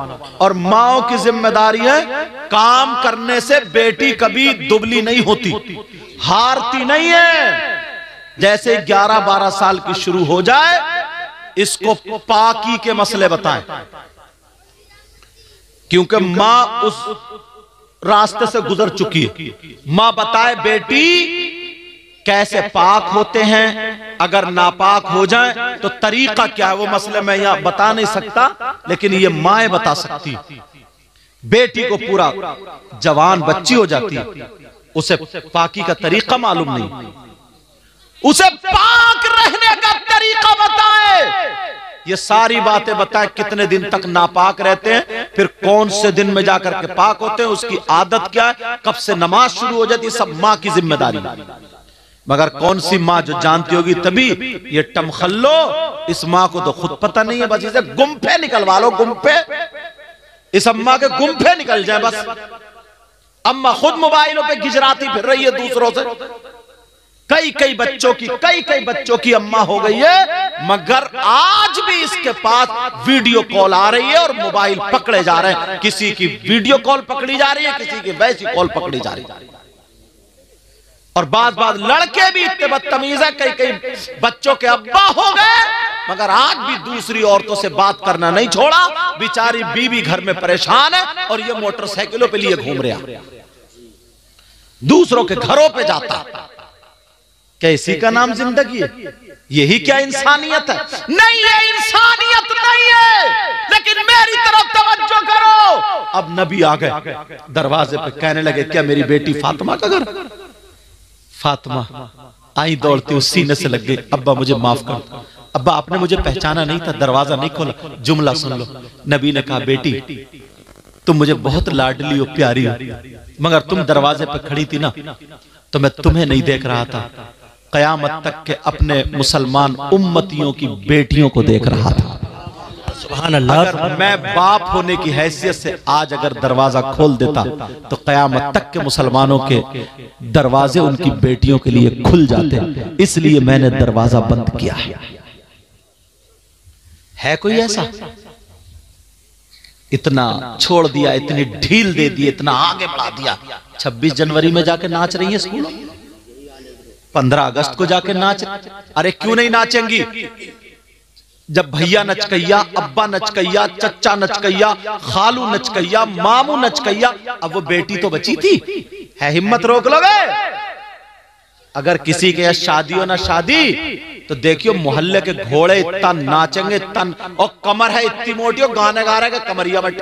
और माओ की ज़िम्मेदारी है, काम करने से बेटी कभी दुबली नहीं होती। हारती नहीं है। जैसे 11-12 साल की शुरू हो जाए, इसको पाकी के मसले बताएँ। क्योंकि माँ उस रास्ते से गुजर चुकी है। माँ बताए, बेटी कैसे पाक होते हैं? अगर नापाक हो जाए तो तरीका क्या है? वो मसले मैं यहाँ बता नहीं सकता लेकिन ये माए बता सकती। बेटी को पूरा जवान बच्ची हो जाती। है उसे पाकी का तरीका मालूम नहीं। उसे पाक रहने का तरीका बताए। ये सारी बातें बताए कितने दिन तक नापाक रहते हैं? फिर कौन से दिन में जाकर के पाक होते हैं? उसकी आदत क्या है? कब से नमाज़ शुरू हो जाती है? सब माँ की ज़िम्मेदारी। मगर कौन सी माँ जो जानती होगी तभी ये टमखल्लो इस माँ को तो खुद पता नहीं है बस इसे गुम्फे निकलवा लो गुम्फे इस अम्मा के गुम्फे निकल जाए बस। अम्मा खुद मोबाइलों पे गिजराती फिर रही है दूसरों से। कई कई बच्चों की कई कई बच्चों की अम्मा हो गई है मगर आज भी इसके पास वीडियो कॉल आ रही है और मोबाइल पकड़े जा रहे हैं। किसी की वीडियो कॉल पकड़ी जा रही है किसी की वैसी कॉल पकड़ी जा रही है। और बाद बाद लड़के भी इतने बदतमीज है कई कई बच्चों के अब्बा हो गए। मगर आज भी दूसरी औरतों से बात करना नहीं छोड़ा। बेचारी बीवी घर में परेशान है और ये मोटरसाइकिलों पे लिए घूम रहा। दूसरों के घरों पे जाता। क्या इसी का नाम ज़िंदगी है? यही क्या इंसानियत है? नहीं, ये इंसानियत नहीं है। लेकिन मेरी तरफ़ तवज्जो करो। अब नबी आ गए। दरवाजे पे कहने लगे, क्या मेरी बेटी फातिमा का घर फातिमा आई दौड़ती उस सीने से लग गई अब्बा मुझे माफ़ कर अब्बा आपने मुझे पहचाना नहीं था दरवाज़ा नहीं खोला जुमला सुन लो। नबी ने कहा बेटी तुम मुझे बहुत लाडली और प्यारी हो मगर तुम दरवाजे पर खड़ी थी ना तो मैं तुम्हें नहीं देख रहा था। कयामत तक के अपने मुसलमान उम्मतियों की बेटियों को देख रहा था। अगर मैं बाप होने की हैसियत से आज अगर दरवाज़ा खोल देता तो कयामत तक के मुसलमानों के दरवाजे उनकी बेटियों के लिए खुल जाते। इसलिए मैंने दरवाज़ा बंद किया है। है कोई ऐसा? इतना छोड़ दिया, इतनी ढील दे दी, इतना आगे बढ़ा दिया। 26 जनवरी में जाके नाच रही है स्कूलों में? पंद्रह अगस्त को जाके नाच अरे क्यों नहीं नाचेंगी? जब भैया नचकैया अब्बा नचकैया चच्चा नचकैया खालू नचकैया मामू नचकैया अब वो बेटी तो बची थी। है हिम्मत रोक लोगे? अगर किसी के यहाँ शादी हो ना शादी तो देखियो मोहल्ले के घोड़े इतना नाचेंगे तन और कमर है इतनी मोटी और गाने गा रहे कमरिया बट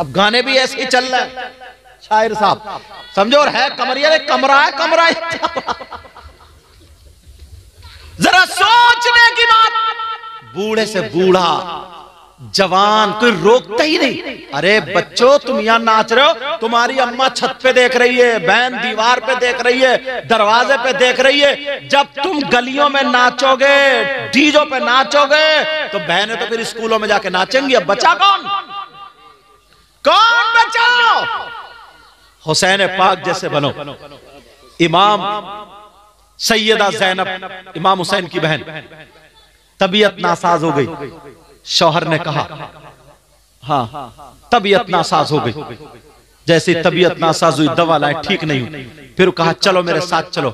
अब गाने भी ऐसे ही चल रहे है। शायर साहब समझो? और है कमरिया कमरा है कमरा है। जरा सोचने की बात। बूढ़े से बूढ़ा, जवान कोई रोकता ही नहीं। अरे बच्चों, तुम यहाँ नाच रहे हो, तुम्हारी अम्मा छत पे देख रही है, बहन दीवार पे देख रही है, दरवाजे पे देख रही है। जब तुम गलियों में नाचोगे डीजों पे नाचोगे तो बहनें तो फिर स्कूलों में जाके नाचेंगी। अब बचा कौन? कौन बचाओ हुसैन पाक जैसे बनो। इमाम सैयदा जैनब इमाम हुसैन की बहन। तबीयत नासाज हो गई। शौहर ने कहा हाँ तबीयत नासाज हो गई। जैसे तबीयत नासाज हुई दवा लाए ठीक नहीं हुई। फिर कहा चलो मेरे साथ चलो।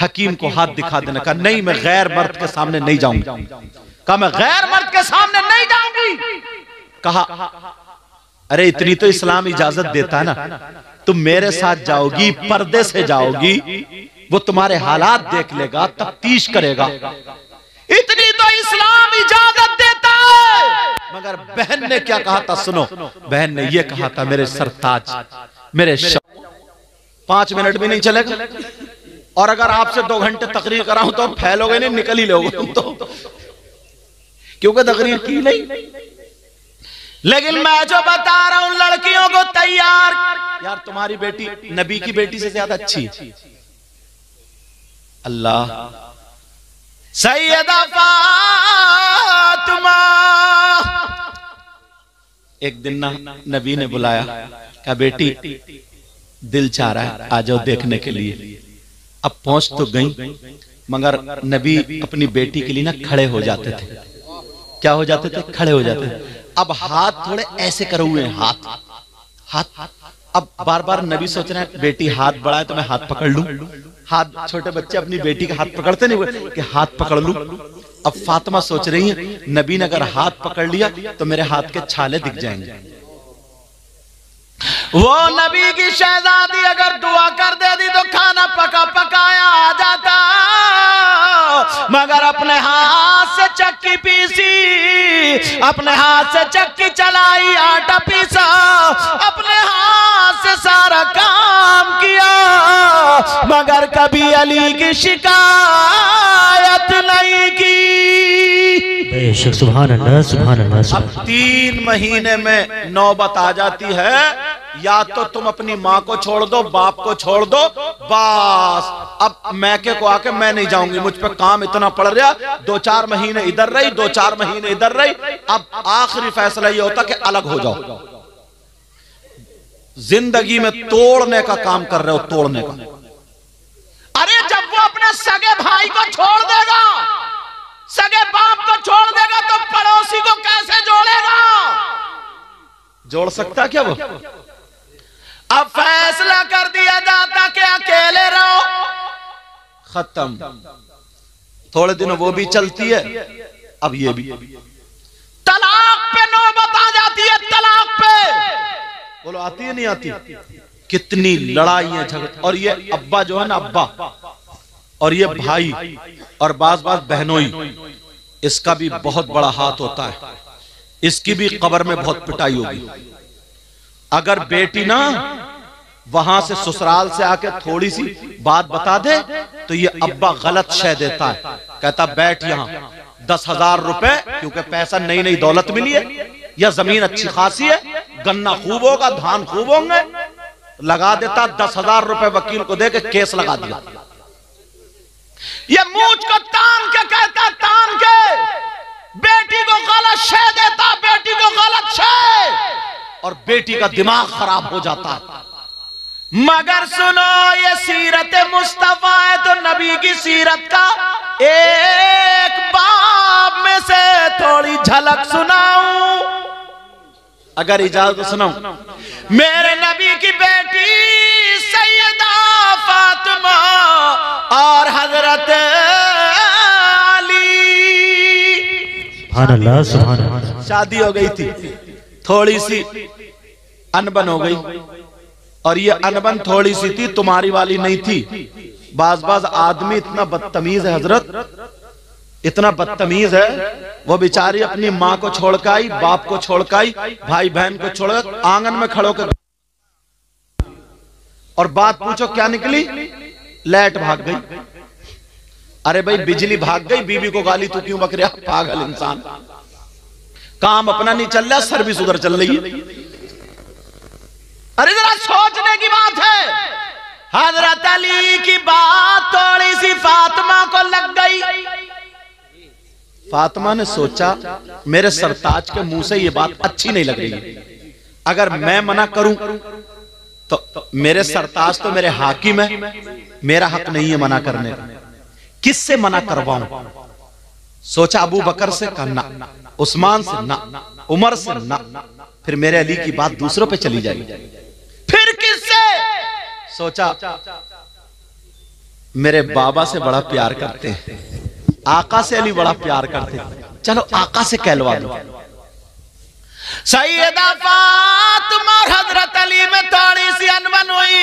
हकीम को हाथ दिखा देने कहा नहीं मैं गैर मर्द के सामने नहीं जाऊँगी। कहा मैं गैर मर्द के सामने नहीं जाऊँगी। कहा अरे इतनी तो इस्लाम इजाज़त देता है ना। तुम मेरे साथ जाओगी पर्दे से जाओगी। वो तुम्हारे हालात देख लेगा, तफ्तीश करेगा। इतनी तो इस्लाम इजाज़त देता है। मगर बहन ने क्या कहा था सुनो, बहन ने ये कहा था, मेरे सरताज, मेरे पाँच मिनट भी नहीं चलेगा। और अगर आपसे दो घंटे तकरीर कराऊं तो फैलोगे नहीं, निकल ही लोगे तो। क्योंकि तकरीर की नहीं। लेकिन मैं जो बता रहा हूँ, लड़कियों को तैयार यार, तुम्हारी बेटी, नबी की बेटी से ज़्यादा अच्छी अल्लाह। सैयदा फातिमा। एक दिन ना नबी ने बुलाया क्या बेटी दिल चाह रहा है आ जाओ देखने के लिए। अब पहुँच तो गई मगर नबी अपनी बेटी के लिए ना खड़े हो जाते थे। क्या हो जाते थे? खड़े हो जाते थे। अब हाथ थोड़े ऐसे करे हुए हाथ। हाथ अब बार बार नबी सोच रहे हैं, बेटी, हाथ बढ़ाए तो मैं हाथ पकड़ लू। हाथ, छोटे बच्चे अपनी बेटी का हाथ पकड़ते नहीं हुए, कि हाथ पकड़ लू? अब फातिमा सोच रही है, नबी ने अगर हाथ पकड़ लिया तो मेरे हाथ के छाले दिख जाएँगे। वो नबी की शहजादी अगर दुआ कर दे दी तो खाना पका पकाया आ जाता। मगर अपने हाथ से चक्की पीसी, अपने हाथ से चक्की चलाई, आटा पीसा, अपने हाथ से सारा काम किया। मगर कभी अली की शिकायत नहीं की।
बेशक सुभान अल्लाह सुभान अल्लाह
अब तीन महीने में नौबत आ जाती है। या तो तुम अपनी माँ को छोड़ दो बाप को छोड़ दो बस। अब मैके को आके मैं नहीं जाऊँगी मुझ पे काम इतना पड़ रहा दो चार महीने इधर रही दो चार महीने इधर रही अब आखिरी फैसला ये होता कि अलग हो जाओ। ज़िंदगी में तोड़ने का काम कर रहे हो तोड़ने का। अरे जब वो अपने सगे भाई को छोड़ देगा सगे बाप को छोड़ देगा तो पड़ोसी को कैसे जोड़ेगा? जोड़ सकता क्या वो? अब फैसला कर दिया जाता कि अकेले रहो। खत्म। थोड़े दिन वो भी चलती है अब ये भी। तलाक पे नौबत आ जाती है तलाक पे। बोलो आती है नहीं आती? कितनी लड़ाई है झगड़ और ये अब्बा जो है ना अब्बा। और ये भाई और बाज बाज बहनोई इसका भी बहुत बड़ा हाथ होता है। इसकी भी कबर में बहुत पिटाई होगी। अगर बेटी ना वहाँ से ससुराल से आके थोड़ी सी बात बता दे तो ये अब्बा गलत शह देता है। कहता बैठ यहाँ। दस हज़ार रुपए क्योंकि पैसा नई नई दौलत मिली है। या ज़मीन अच्छी खासी है गन्ना खूब होगा धान खूब होंगे। लगा देता दस हज़ार रुपए वकील को दे के केस लगा दिया। ये मूछ को तान के कहता तान के। बेटी को गलत शह देता, बेटी को गलत शह और बेटी का दिमाग खराब हो जाता है। मगर सुनो, ये सीरत मुस्तफ़ा है तो नबी की सीरत का एक बाप में से थोड़ी झलक सुनाऊं। अगर इजाज़त सुनाऊं। मेरे नबी की बेटी सैयदा फातिमा और हज़रत अली। शादी हो गई थी। थोड़ी सी अनबन हो गई। और ये अनबन थोड़ी सी थी तुम्हारी वाली नहीं थी। बाज बाज आदमी इतना बदतमीज है हज़रत। इतना बदतमीज है। वो बेचारी अपनी माँ को छोड़ के आई बाप को छोड़कर आई भाई बहन को छोड़, आँगन में खड़ो कर और बात पूछो, क्या निकली? लाइट भाग गई। अरे भाई, बिजली भाग गई बीबी को गाली, तू क्यों बकरिया पागल इंसान। काम अपना नहीं चल रहा, सर्विस उधर चल रही अरे जरा सोचने की बात है। हज़रत अली की बात थोड़ी सी फातिमा को लग गई। फातिमा ने सोचा, मेरे सरताज के मुँह से ये बात अच्छी नहीं लग रही। है अगर मैं मना करूँ तो मेरे सरताज तो मेरे हाकिम है। मेरा हक नहीं है मना करने। का किससे मना करवाऊं? सोचा अबू बकर से करना, उस्मान से ना, उमर से ना, फिर मेरे अली की बात दूसरों पे चली जाएगी। फिर किससे? सोचा, मेरे बाबा से बड़ा प्यार करते हैं। आका से अली बड़ा प्यार करते चलो, आका से कहलवा दो फातिमा हज़रत अली में थोड़ी सी अनबन हुई।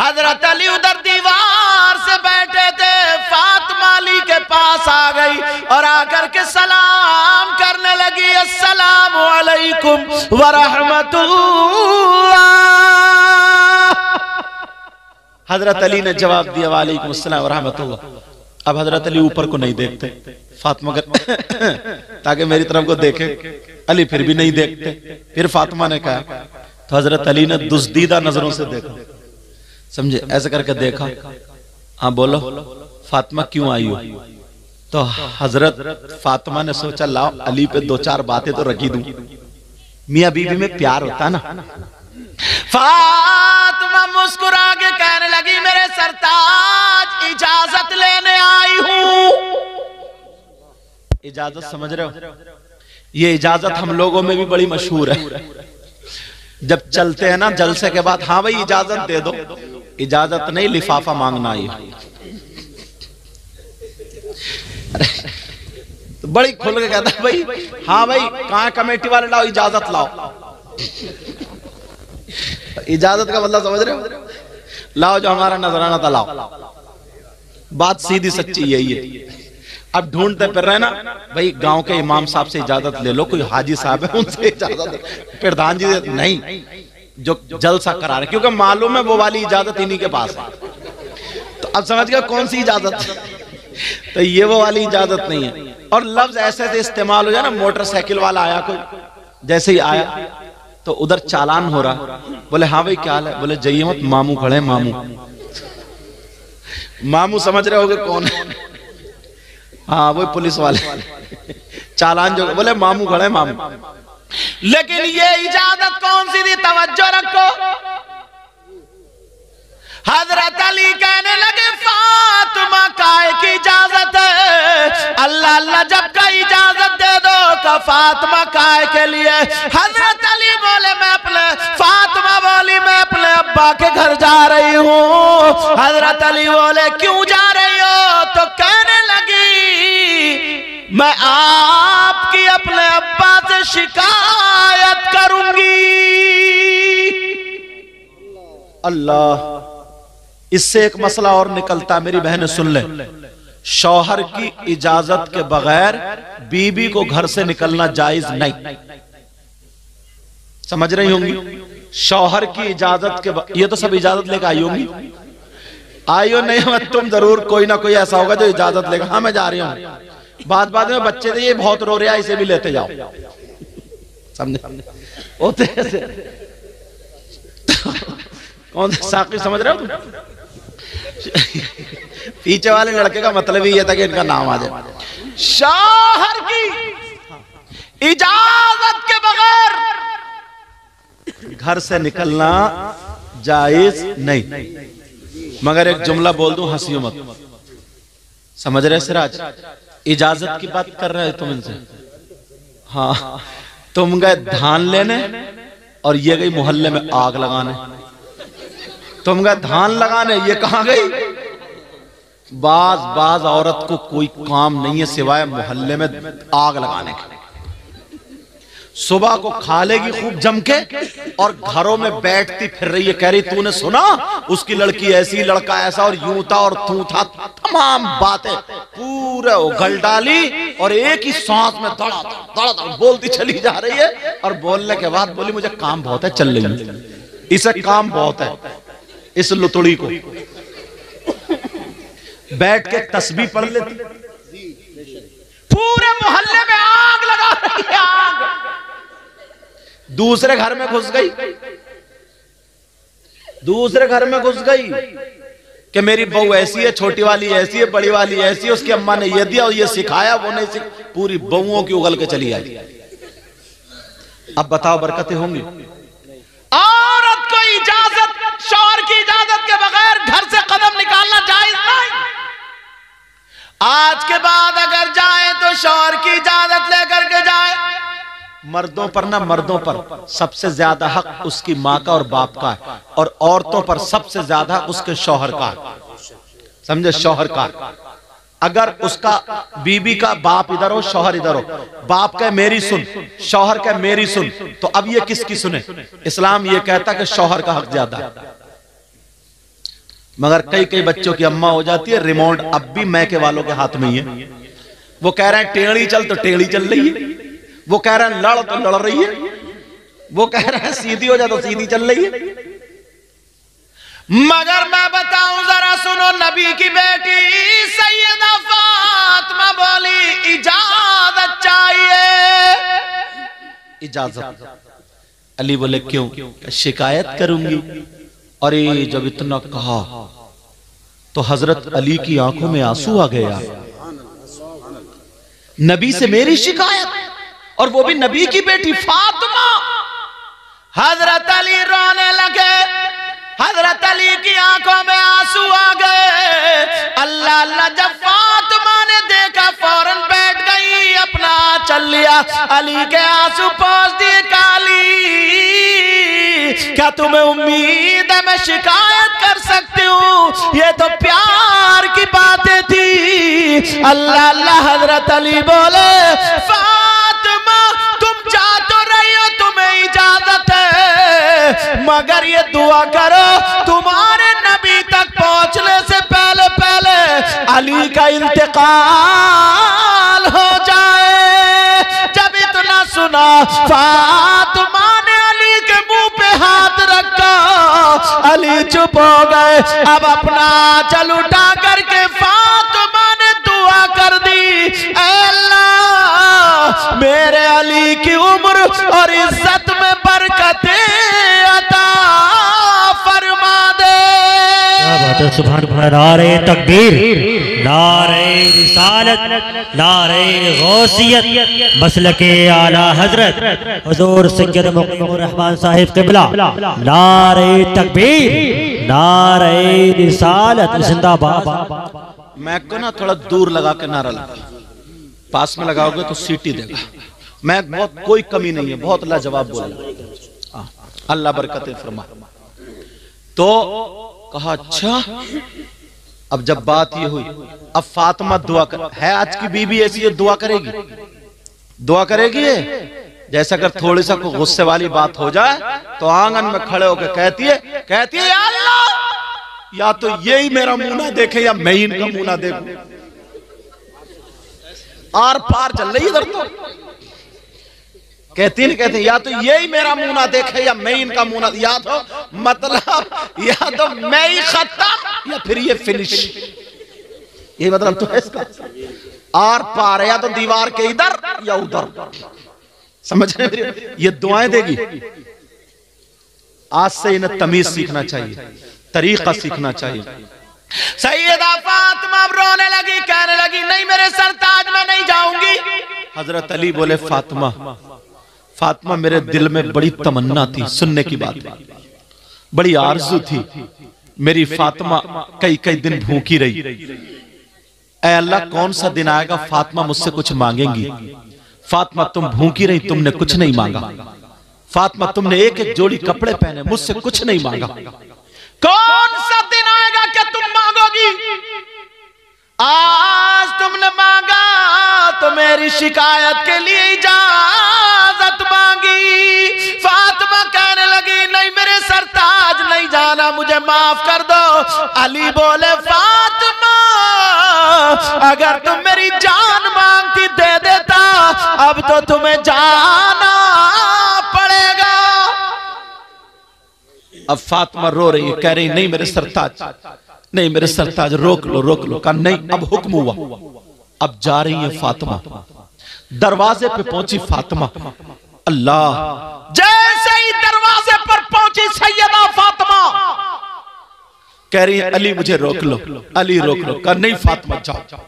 हज़रत अली उधर दीवार से बैठे थे। फातिमा अली के पास आ गई और आकर के सलाम करने लगी। अस्सलाम वालेकुम व रहमतुल्लाह। हज़रत अली ने जवाब दिया, वालेकुम अस्सलाम व रहमतुल्लाह। अब हज़रत अली ऊपर को नहीं देखते। फातिमा ताकि मेरी तरफ़ को देखे। अली फिर भी नहीं देखते। फिर फातिमा ने कहा तो हज़रत अली ने दुस्दीदा नज़रों से देखा। समझे? ऐसे करके देखा। हाँ बोलो। फातिमा क्यों आई हो? तो हज़रत फातिमा ने सोचा, लाओ, अली पे दो चार बातें तो रखी दूँ। मियाँ बीबी में प्यार होता ना? फातिमा मुस्कुरा के कहने लगी, मेरे सरताज, इजाज़त लेने आई हूँ। इजाज़त समझ रहे हो? ये इजाज़त हम लोगों में भी बड़ी मशहूर है। जब चलते हैं ना जलसे के बाद हाँ भाई, इजाज़त दे दो। इजाज़त नहीं, लिफाफा मांगना आई तो बड़ी खुल के कहता भाई हाँ भाई, कहा कमेटी वाले लाओ, इजाज़त लाओ। इजाज़त का मतलब समझ रहे हो? लाओ जो हमारा नजराना था, लाओ। बात सीधी सच्ची यही है। अब ढूंढते फिर रहे ना, भाई, गाँव के इमाम साहब से इजाज़त ले लो, कोई हाजी साहब है, उनसे इजाज़त प्रधान जी, नहीं, जो जलसा करा रहे क्योंकि मालूम है वो वाली इजाज़त इन्हीं के पास है। तो अब समझ गया कौन सी इजाज़त तो ये वो वाली इजाज़त नहीं है। और लफ्ज ऐसे ऐसे इस्तेमाल हो जाए ना, मोटरसाइकिल वाला आया कोई, जैसे ही आया तो उधर चालान हो रहा। बोले हाँ भाई क्या हाल है? बोले जइए मत मामू खड़े मामू। मामू। समझ रहे होगे कौन है? हाँ वो पुलिस वाले। चालान जो बोले मामू खड़े मामू लेकिन ये इजाज़त कौन सी थी तवज्जो रखो। हज़रत अली कहने लगे, फातिमा की इजाज़त है? अल्लाह अल्लाह जब का इजाज़त दे दो, का फातिमा काय के लिए हज़रत अली बोले, मैं अपने फातिमा बोली मैं अपने अब्बा के घर जा रही हूँ। हज़रत अली बोले, क्यों जा रही हो? तो कहने लगी, मैं आपकी अपने अब्बा से शिकायत करूँगी। अल्लाह। इससे एक मसला और निकलता, मेरी बहन, सुन ले। शौहर की इजाज़त के बगैर बीबी को घर से निकलना जायज़ नहीं। समझ रही होंगी? शौहर की इजाज़त के. ये तो सब इजाज़त लेकर आई होंगी। आई हो नहीं मत तुम ज़रूर कोई ना कोई ऐसा होगा जो इजाज़त लेगा। हाँ मैं जा रही हूँ। बाद बाद में बच्चे थे ये बहुत रो रहा इसे भी लेते जाओ। समझे? होते कौन साकी समझ रहे हो पीछे वाले लड़के का मतलब ही ये था कि इनका नाम आ जाए। शौहर की इजाज़त के बगैर घर से निकलना जायज़ नहीं। मगर एक जुमला बोल दूँ, हंसियो मत। समझ रहे सिराज? इजाज़त की बात कर रहे हो तुम इनसे। हाँ तुम गए धान लेने और ये गई मोहल्ले में आग लगाने। तुम गए धान लगाने, ये कहा गई? बाज बाज औरत को कोई काम नहीं है सिवाय मोहल्ले में आग लगाने के। सुबह को खा लेगी खूब जम के और घरों में बैठती फिर रही है, कह रही, तूने सुना? उसकी लड़की ऐसी, लड़का ऐसा और यूँ था और तू था, तमाम बातें पूरे उगल डाली और एक ही सांस में दड़ा दड़ा बोलती चली जा रही है और बोलने के बाद बोली, मुझे काम बहुत है, चल रही इसे काम बहुत है। इस लुतड़ी को। बैठ के तस्बी पढ़ लेती। पूरे मोहल्ले में आग लगा रही है आग। दूसरे घर में घुस गई। दूसरे घर में घुस गई कि मेरी बहू ऐसी है छोटी वाली ऐसी है बड़ी वाली ऐसी है उसकी अम्मा ने ये दिया और ये सिखाया वो नहीं सिख पूरी बहुओं की उगल के चली आई। अब बताओ बरकतें होंगी? औरत को इजाज़त शौहर की इजाज़त के बगैर घर से कदम निकालना जायज़ नहीं। आज के बाद अगर जाए तो शौहर की इजाज़त लेकर के जाए। मर्दों पर ना मर्दों पर, सबसे ज़्यादा हक उसकी माँ का और बाप का है और औरतों पर सबसे ज़्यादा उसके शौहर का समझे? शौहर का अगर उसका बीबी का बाप इधर हो, शौहर इधर हो, बाप कह, मेरी सुन, शोहर कह, मेरी सुन। तो अब ये किसकी सुने? इस्लाम ये कहता कि शोहर का हक ज़्यादा मगर कई कई बच्चों की अम्मा हो जाती है, रिमोट अब भी मैके वालों के हाथ में ही है। वो कह रहे हैं, टेढ़ी चल तो टेढ़ी चल रही है। वो कह रहे हैं, लड़ तो लड़ रही है। वो कह रहे हैं, सीधी हो जाए तो सीधी चल रही है। मगर मैं बताऊँ जरा सुनो नबी की बेटी, सैयदा फातिमा बोली, इजाज़त चाहिए। इजाज़त। अली बोले, क्यों? शिकायत करूँगी। अरे जब इतना कहा तो हज़रत अली की आँखों में आँसू आ गया। नबी से मेरी शिकायत, और वो भी नबी की बेटी फातिमा। हज़रत अली रोने लगे। हज़रत अली की आँखों में आँसू आ गए। अल्लाह अल्लाह, जब फातिमा ने देखा, फ़ौरन बैठ गई, अपना चल लिया। अली के आँसू पहुँच दिए काली। क्या तुम्हें उम्मीद है मैं शिकायत कर सकती हूँ? ये तो प्यार की बातें थी। अल्लाह अल्लाह, हज़रत अली बोले तुम जा तो रही हो, तुम्हें इजाज़त है। मगर ये दुआ करो, तुम्हारे नबी तक पहुँचने से पहले पहले अली का इंतकाल हो जाए। जब इतना सुना, फातिमा ने अली के मुँह पे हाथ रखा, अली चुप हो गए। अब अपना चल उठा उम्र और इज़्ज़त में बरकतें अता फरमा दे।
अल्लाह नारे तकबीर नारे रिसालत नारे गौसियत मसल के आला हज़रत हजूर सैयद मुकम्मल रहमान साहिब किबला नारे तकबीर नारे रिसालत जिंदाबाद।
मैं को ना थोड़ा दूर लगा के नारा लगा। पास में लगाओगे तो सीटी देगा। मैं बहुत कोई कमी नहीं है, बहुत लाजवाब बोला। अल्लाह बरकत फरमा। तो कहा अच्छा अब जब बात ये हुई, अब फातिमा दुआ कर, है आज की बीबी ऐसी दुआ करेगी? दुआ करेगी जैसे अगर थोड़ी सा गुस्से वाली बात हो जाए तो आँगन में खड़े होकर कहती है कहती है, या अल्लाह, या तो यही मेरा मुँह ना देखे या मैं इनका मुँह ना देखूँ। आर पार चल रही इधर तो। कहती नहीं, कहती या तो यही मेरा मुँह ना देखे या मैं इनका मुँह ना, या तो मतलब या तो मैं ही खत्म, या फिर ये फिनिश ये मतलब तो है इसका। आर पार या तो दीवार के इधर या उधर। समझ रहे? ये दुआएँ देगी। आज से इन्हें तमीज सीखना चाहिए, तरीका सीखना चाहिए। सैयदा फातिमा रोने लगी, कहने लगी, नहीं मेरे सरताज, में नहीं जाऊँगी। हज़रत अली बोले, फातिमा फातिमा मेरे दिल में बड़ी तमन्ना थी सुनने की बात। बड़ी आरज़ू थी। मेरी फातिमा कई कई दिन भूखी रही। ऐ अल्लाह कौन सा दिन आएगा फातिमा मुझसे कुछ मांगेंगी? फातिमा तुम भूखी रही तुमने कुछ नहीं मांगा। फातिमा तुमने एक एक जोड़ी कपड़े पहने मुझसे कुछ नहीं मांगा। कौन सा दिन आएगा कि तुम मांगोगी? आज तुमने मांगा तो मेरी शिकायत के लिए इजाज़त मांगी। फातिमा कहने लगी, नहीं, मेरे सरताज नहीं जाना, मुझे माफ़ कर दो। अली बोले, फातिमा, अगर तुम मेरी जान मांगती, दे देता, अब तो तुम्हें जाना पड़ेगा। अब फातिमा रो रही है, कह रही नहीं, मेरे सरताज नहीं, मेरे सरताज रोक लो रोक लो, कहा नहीं, अब हुक्म हुआ। अब जा रही है फातिमा। दरवाजे पे पहुँची फातिमा। अल्लाह, जैसे ही दरवाजे पर पहुँची सैयदा फातिमा, कह रही है, अली, मुझे रोक लो, अली, रोक लो। कहा नहीं, फातिमा, जाओ।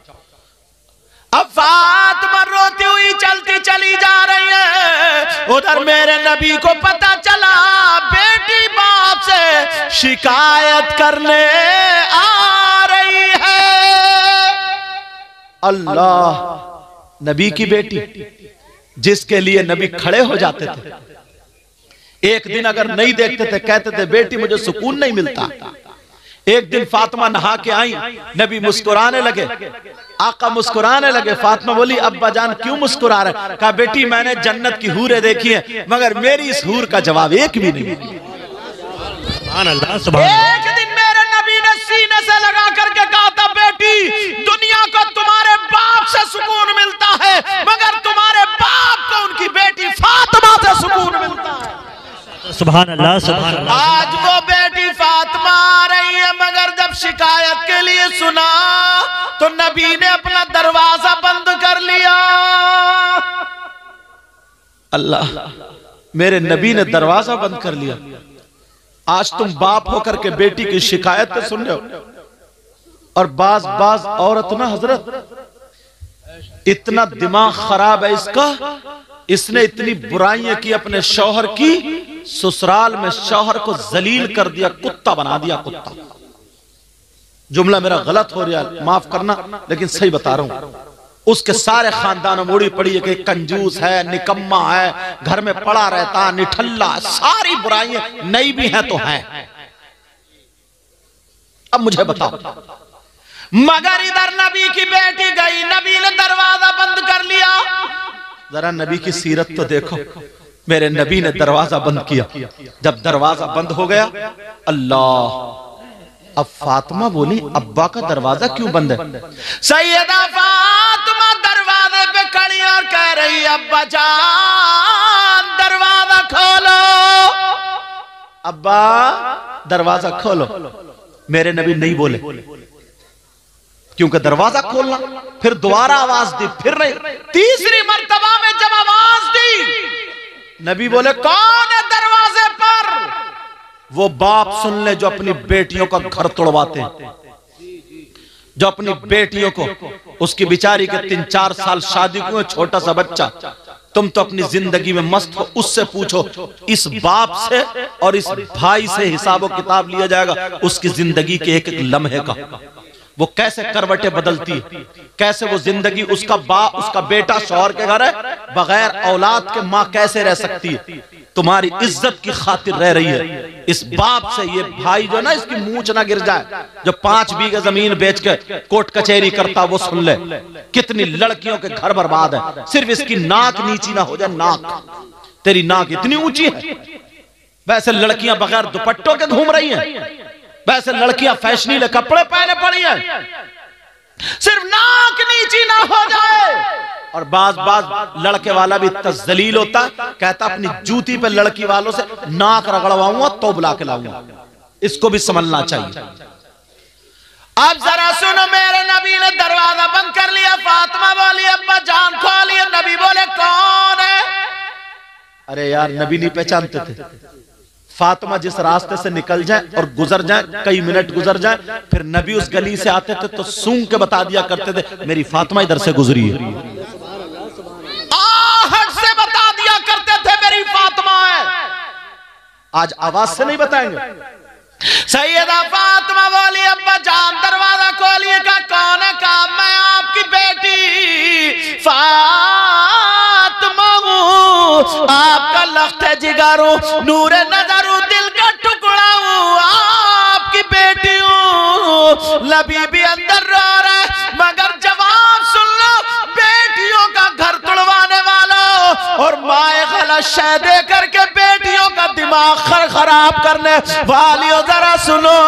अब फातिमा रोती हुई चलती चली जा रही है। उधर मेरे नबी को पता चला, बेटी से शिकायत करने आ रही है। अल्लाह नबी की बेटी, जिसके लिए नबी खड़े हो जाते थे। एक दिन अगर नहीं देखते थे, कहते थे, बेटी, मुझे सुकून नहीं मिलता। एक दिन फातिमा नहा के आई, नबी मुस्कुराने लगे। आका मुस्कुराने लगे, फातिमा बोली, अब्बा जान, क्यों मुस्कुरा रहे? कहा, बेटी, मैंने जन्नत की हूरें देखी है, मगर मेरी इस हूर का जवाब एक भी नहीं
सुभान अल्लाह सुभान अल्लाह।
एक दिन मेरे नबी ने सीने से लगा करके कहा था बेटी दुनिया को तुम्हारे बाप से सुकून मिलता है मगर तुम्हारे बाप को उनकी बेटी फातिमा से सुकून मिलता है।
सुभान अल्लाह सुभान अल्लाह
आज वो बेटी फातिमा आ रही है मगर जब शिकायत के लिए सुना तो नबी ने अपना दरवाज़ा बंद कर लिया। अल्लाह मेरे नबी ने दरवाज़ा बंद कर लिया। आज तुम बाप होकर के बेटी की शिकायत तो सुन रहे हो। और बाज बाज औरत ना हज़रत इतना दिमाग खराब है इसका इसने इतनी बुराइयाँ की अपने शौहर की ससुराल में शौहर को जलील कर दिया कुत्ता बना दिया कुत्ता। जुमला मेरा गलत हो रहा है माफ़ करना लेकिन सही बता रहा हूँ। उसके सारे खानदान में उड़ी पड़ी है कि कंजूस है निकम्मा है घर में पड़ा रहता है निठल्ला सारी बुराइयाँ नई भी हैं तो हैं। अब मुझे बताओ। मगर इधर नबी की बेटी गई नबी ने दरवाज़ा बंद कर लिया। जरा नबी की सीरत तो देखो। मेरे नबी ने दरवाज़ा बंद किया। जब दरवाज़ा बंद हो गया अल्लाह अब फातिमा बोली, अब्बा का दरवाज़ा क्यों बंद है? सैयदा फातिमा दरवाजे पे खड़ी और कह रही, अब्बा जान, दरवाज़ा खोलो। अब्बा, दरवाज़ा खोलो। मेरे नबी नहीं बोले। क्योंकि दरवाज़ा खोलना, फिर दोबारा आवाज़ दी, फिर नहीं। तीसरी मर्तबा में जब आवाज़ दी, नबी बोले, कौन है दरवाजे पर? वो बाप सुन ले जो अपनी बेटियों का घर तोड़वाते हैं। जो अपनी बेटियों को, उसकी बिचारी के तीन चार साल शादी को छोटा सा बच्चा, तुम तो अपनी ज़िंदगी में मस्त हो, उससे पूछो, इस बाप से और इस भाई से हिसाबो किताब लिया जाएगा, उसकी ज़िंदगी के एक एक लम्हे का। वो कैसे करवटें बदलती है? कैसे वो ज़िंदगी उसका बा, उसका बेटा शोहर के घर है, बगैर औलाद के माँ कैसे रह सकती है? तुम्हारी इज़्ज़त की खातिर रह रही है। इस बाप से ये भाई जो ना इसकी मूछ ना गिर जाए। जो पाँच बीघे ज़मीन बेच के कोर्ट कचहरी करता वो सुन ले। कितनी लड़कियों के घर बर्बाद है। सिर्फ़ इसकी नाक नीची ना हो जाए नाक। तेरी नाक इतनी ऊँची है। वैसे लड़कियाँ बगैर दुपट्टों के घूम रही हैं। वैसे लड़कियाँ फैशनीले कपड़े पहने पड़ी हैं। सिर्फ़ नाक नीची ना हो जाए। और बाज बाज लड़के वाला भी तजलील होता है, कहता अपनी जूती पे लड़की वालों से नाक रगड़वाऊँगा तो बुला के लाऊँगा। इसको भी समझना चाहिए। अब जरा सुनो, मेरे नबी ने दरवाज़ा बंद कर लिया, फातिमा बोली, अब्बा जान खोलिए, नबी बोले, कौन है? अरे यार, नबी नहीं पहचानते थे। फातिमा जिस रास्ते से निकल जाए और गुजर जाए कई मिनट गुजर जाए फिर नबी उस गली से आते थे तो सूंघ के बता दिया करते थे मेरी फातिमा इधर से गुजरी है। आहट से बता दिया करते थे मेरी फातिमा है। आज आवाज़ से नहीं बताएँगे। सैयदा फातिमा बोली अब्बा जान दरवाज़ा खोलिए का कौन है काम मैं आपकी बेटी? हूँ आपका लख्त है जिगारू, नूर नजरू, दिल का टुकड़ा हूँ, आपकी बेटी हूँ लबी भी अंदर रहा है, मगर जवाब सुन लो, बेटियों का घर तुड़वाने वाला। और माए गलत शह दे करके बेटियों का दिमाग खर खराब करने वालियों, जरा सुनो।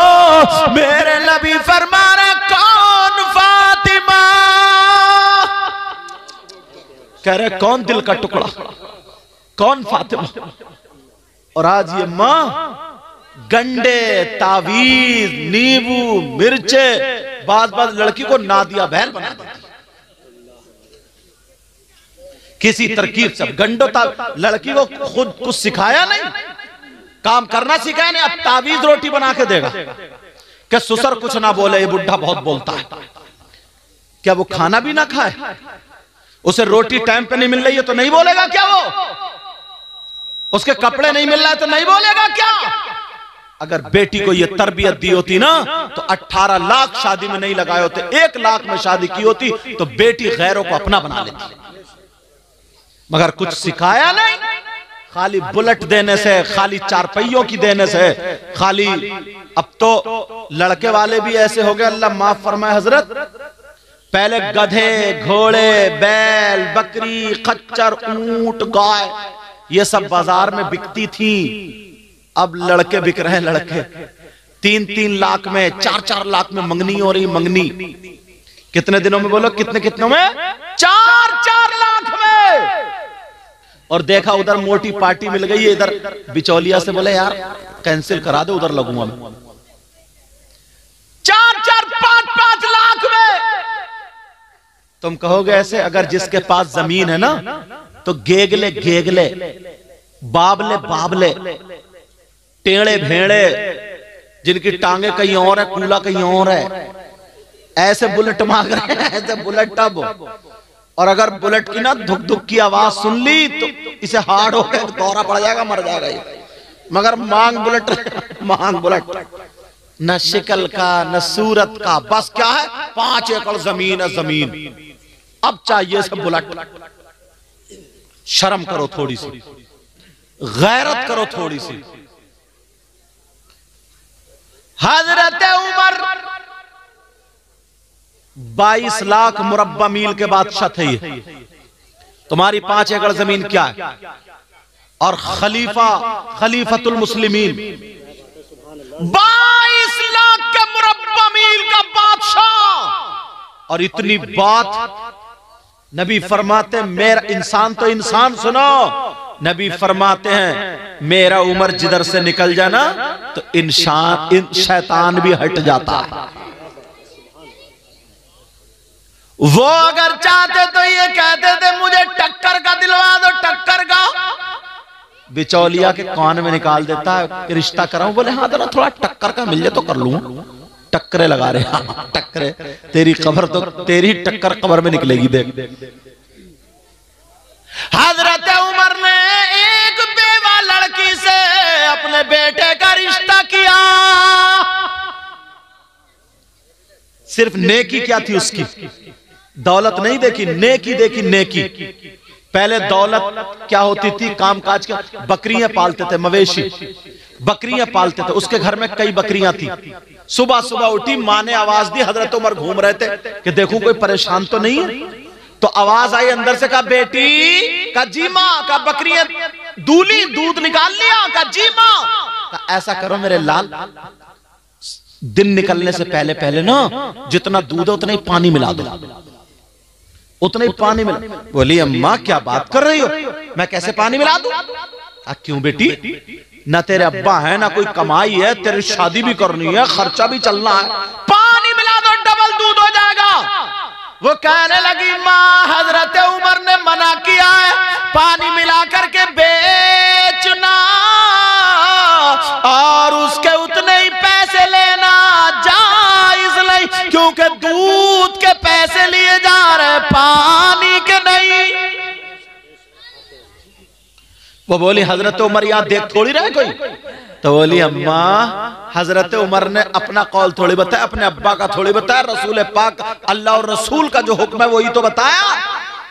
मेरे लबी फरमा रहे, कौन फातिमा? कह रहे, कौन दिल का टुकड़ा? कौन फातिमा? और आज ये माँ, गंडे, तावीज, नींबू, मिर्चे बाज बाज लड़की को नादिया बहन बना देती किसी तरकीब से गंडो ता, लड़की को खुद कुछ सिखाया नहीं। काम करना सिखाया नहीं, अब तावीज रोटी बना के देगा। क्या सुसर कुछ ना बोले, ये बुढ़ा बहुत बोलता है। क्या वो खाना भी ना खाए? उसे रोटी टाइम पे नहीं मिल रही है तो नहीं बोलेगा क्या वो? उसके कपड़े नहीं मिल रहा तो नहीं बोलेगा क्या? अगर बेटी को ये तरबियत दी होती ना तो 18 लाख शादी में नहीं लगाए होते एक लाख में शादी की होती तो बेटी गैरों को अपना बना लेती। मगर कुछ सिखाया नहीं? खाली बुलेट देने से खाली चारपहियों की देने से। खाली अब तो लड़के वाले भी ऐसे हो गए अल्लाह माफ़ फरमाए हज़रत। पहले गधे घोड़े बैल बकरी खच्चर ऊँट गाय। ये सब बाज़ार में बिकती थी। अब लड़के बिक रहे हैं लड़के। तीन तीन लाख में, चार चार लाख में मंगनी हो रही मंगनी। कितने दिनों में बोलो? कितने कितनों में? चार चार लाख में। और देखा उधर मोटी पार्टी मिल गई इधर। बिचौलिया से बोले, यार कैंसिल करा दो उधर लगूँगा मैं। चार चार पाँच पाँच लाख में। तुम कहोगे ऐसे, अगर जिसके पास ज़मीन है ना तो गेगले गेगले। बाबले बाबले। टेढ़े, भेड़े, जिनकी टांगे कहीं और है, कूला कहीं और है। ऐसे बुलेट मांग रहे हैं, ऐसे बुलेट टब और अगर बुलेट की ना धुक धुक की आवाज़ सुन ली तो इसे हार्ड हो गया, दौरा पड़ जाएगा, मर जाएगा मगर मांग बुलेट मांग बुलेट। न शिकल का, न सूरत का, बस क्या है? पाँच एकड़ ज़मीन है, ज़मीन। अब चाहिए सब बुलेट। शर्म करो थोड़ी सी। गैरत करो थोड़ी सी। हज़रत उमर 22 लाख मुरब्बा मील के बादशाह थे तुम्हारी पाँच एकड़ ज़मीन क्या है? और खलीफा, खलीफतुल मुस्लिमीन 22 लाख के मुरब्बा मील का बादशाह। और इतनी बात नबी फरमाते, मेरा इंसान तो इंसान सुनो। नबी फरमाते हैं, मेरा उम्र जिधर से निकल जाना तो इंसान, इन शैतान भी हट जाता। है वो अगर चाहते तो ये कहते थे, मुझे टक्कर का दिलवा दो, टक्कर का। बिचौलिया के कान में निकाल देता है रिश्ता कराऊं, बोले हाँ जरा थोड़ा टक्कर का मिल जाए तो कर लू। टक्करे लगा रहे हाँ। टक्करे। तेरी कबर तो तेरी टक्कर कबर में निकलेगी, देख। हज़रत उमर ने एक बेवा लड़की से अपने बेटे का रिश्ता किया। सिर्फ़ नेकी क्या थी उसकी? दौलत नहीं देखी, नेकी देखी, नेकी। पहले दौलत क्या होती थी? कामकाज के बकरियाँ पालते थे मवेशी। बकरियाँ पालते थे। उसके घर में कई बकरियाँ थी। सुबह सुबह उठी माँ ने आवाज़ दी हज़रत उमर घूम रहे थे कि देखो कोई परेशान तो नहीं है? तो आवाज़ आई अंदर से कहा बेटी का जीमा का बकरियाँ दूली दूध निकाल लिया का जी माँ। कहा, ऐसा करो मेरे लाल दिन निकलने से पहले पहले ना जितना दूध है उतना ही पानी मिला दो। उतना ही पानी मिला। बोली, अम्मा, क्या बात कर रही हो? मैं कैसे पानी मिला दू? क्यों बेटी? ना तेरे अब्बा है, ना कोई कमाई है, तेरी शादी भी करनी है, खर्चा भी चलना है। पानी मिला दो, डबल दूध हो जाएगा। वो कहने लगी, माँ, हज़रत उमर ने मना किया है, पानी मिला करके बेचना, और उसके उतने ही पैसे लेना जायज़ नहीं, क्योंकि दूध पैसे लिए जा रहे, पानी के नहीं। वो बोली, हज़रत उमर यहाँ देख, थोड़ी रहे कोई? तो बोली, अम्मा, हज़रत उमर ने अपना कौल थोड़ी बताया, अपने अब्बा का थोड़ी बताया, रसूल पाक, अल्लाह और रसूल का जो हुक्म है, वही तो बताया।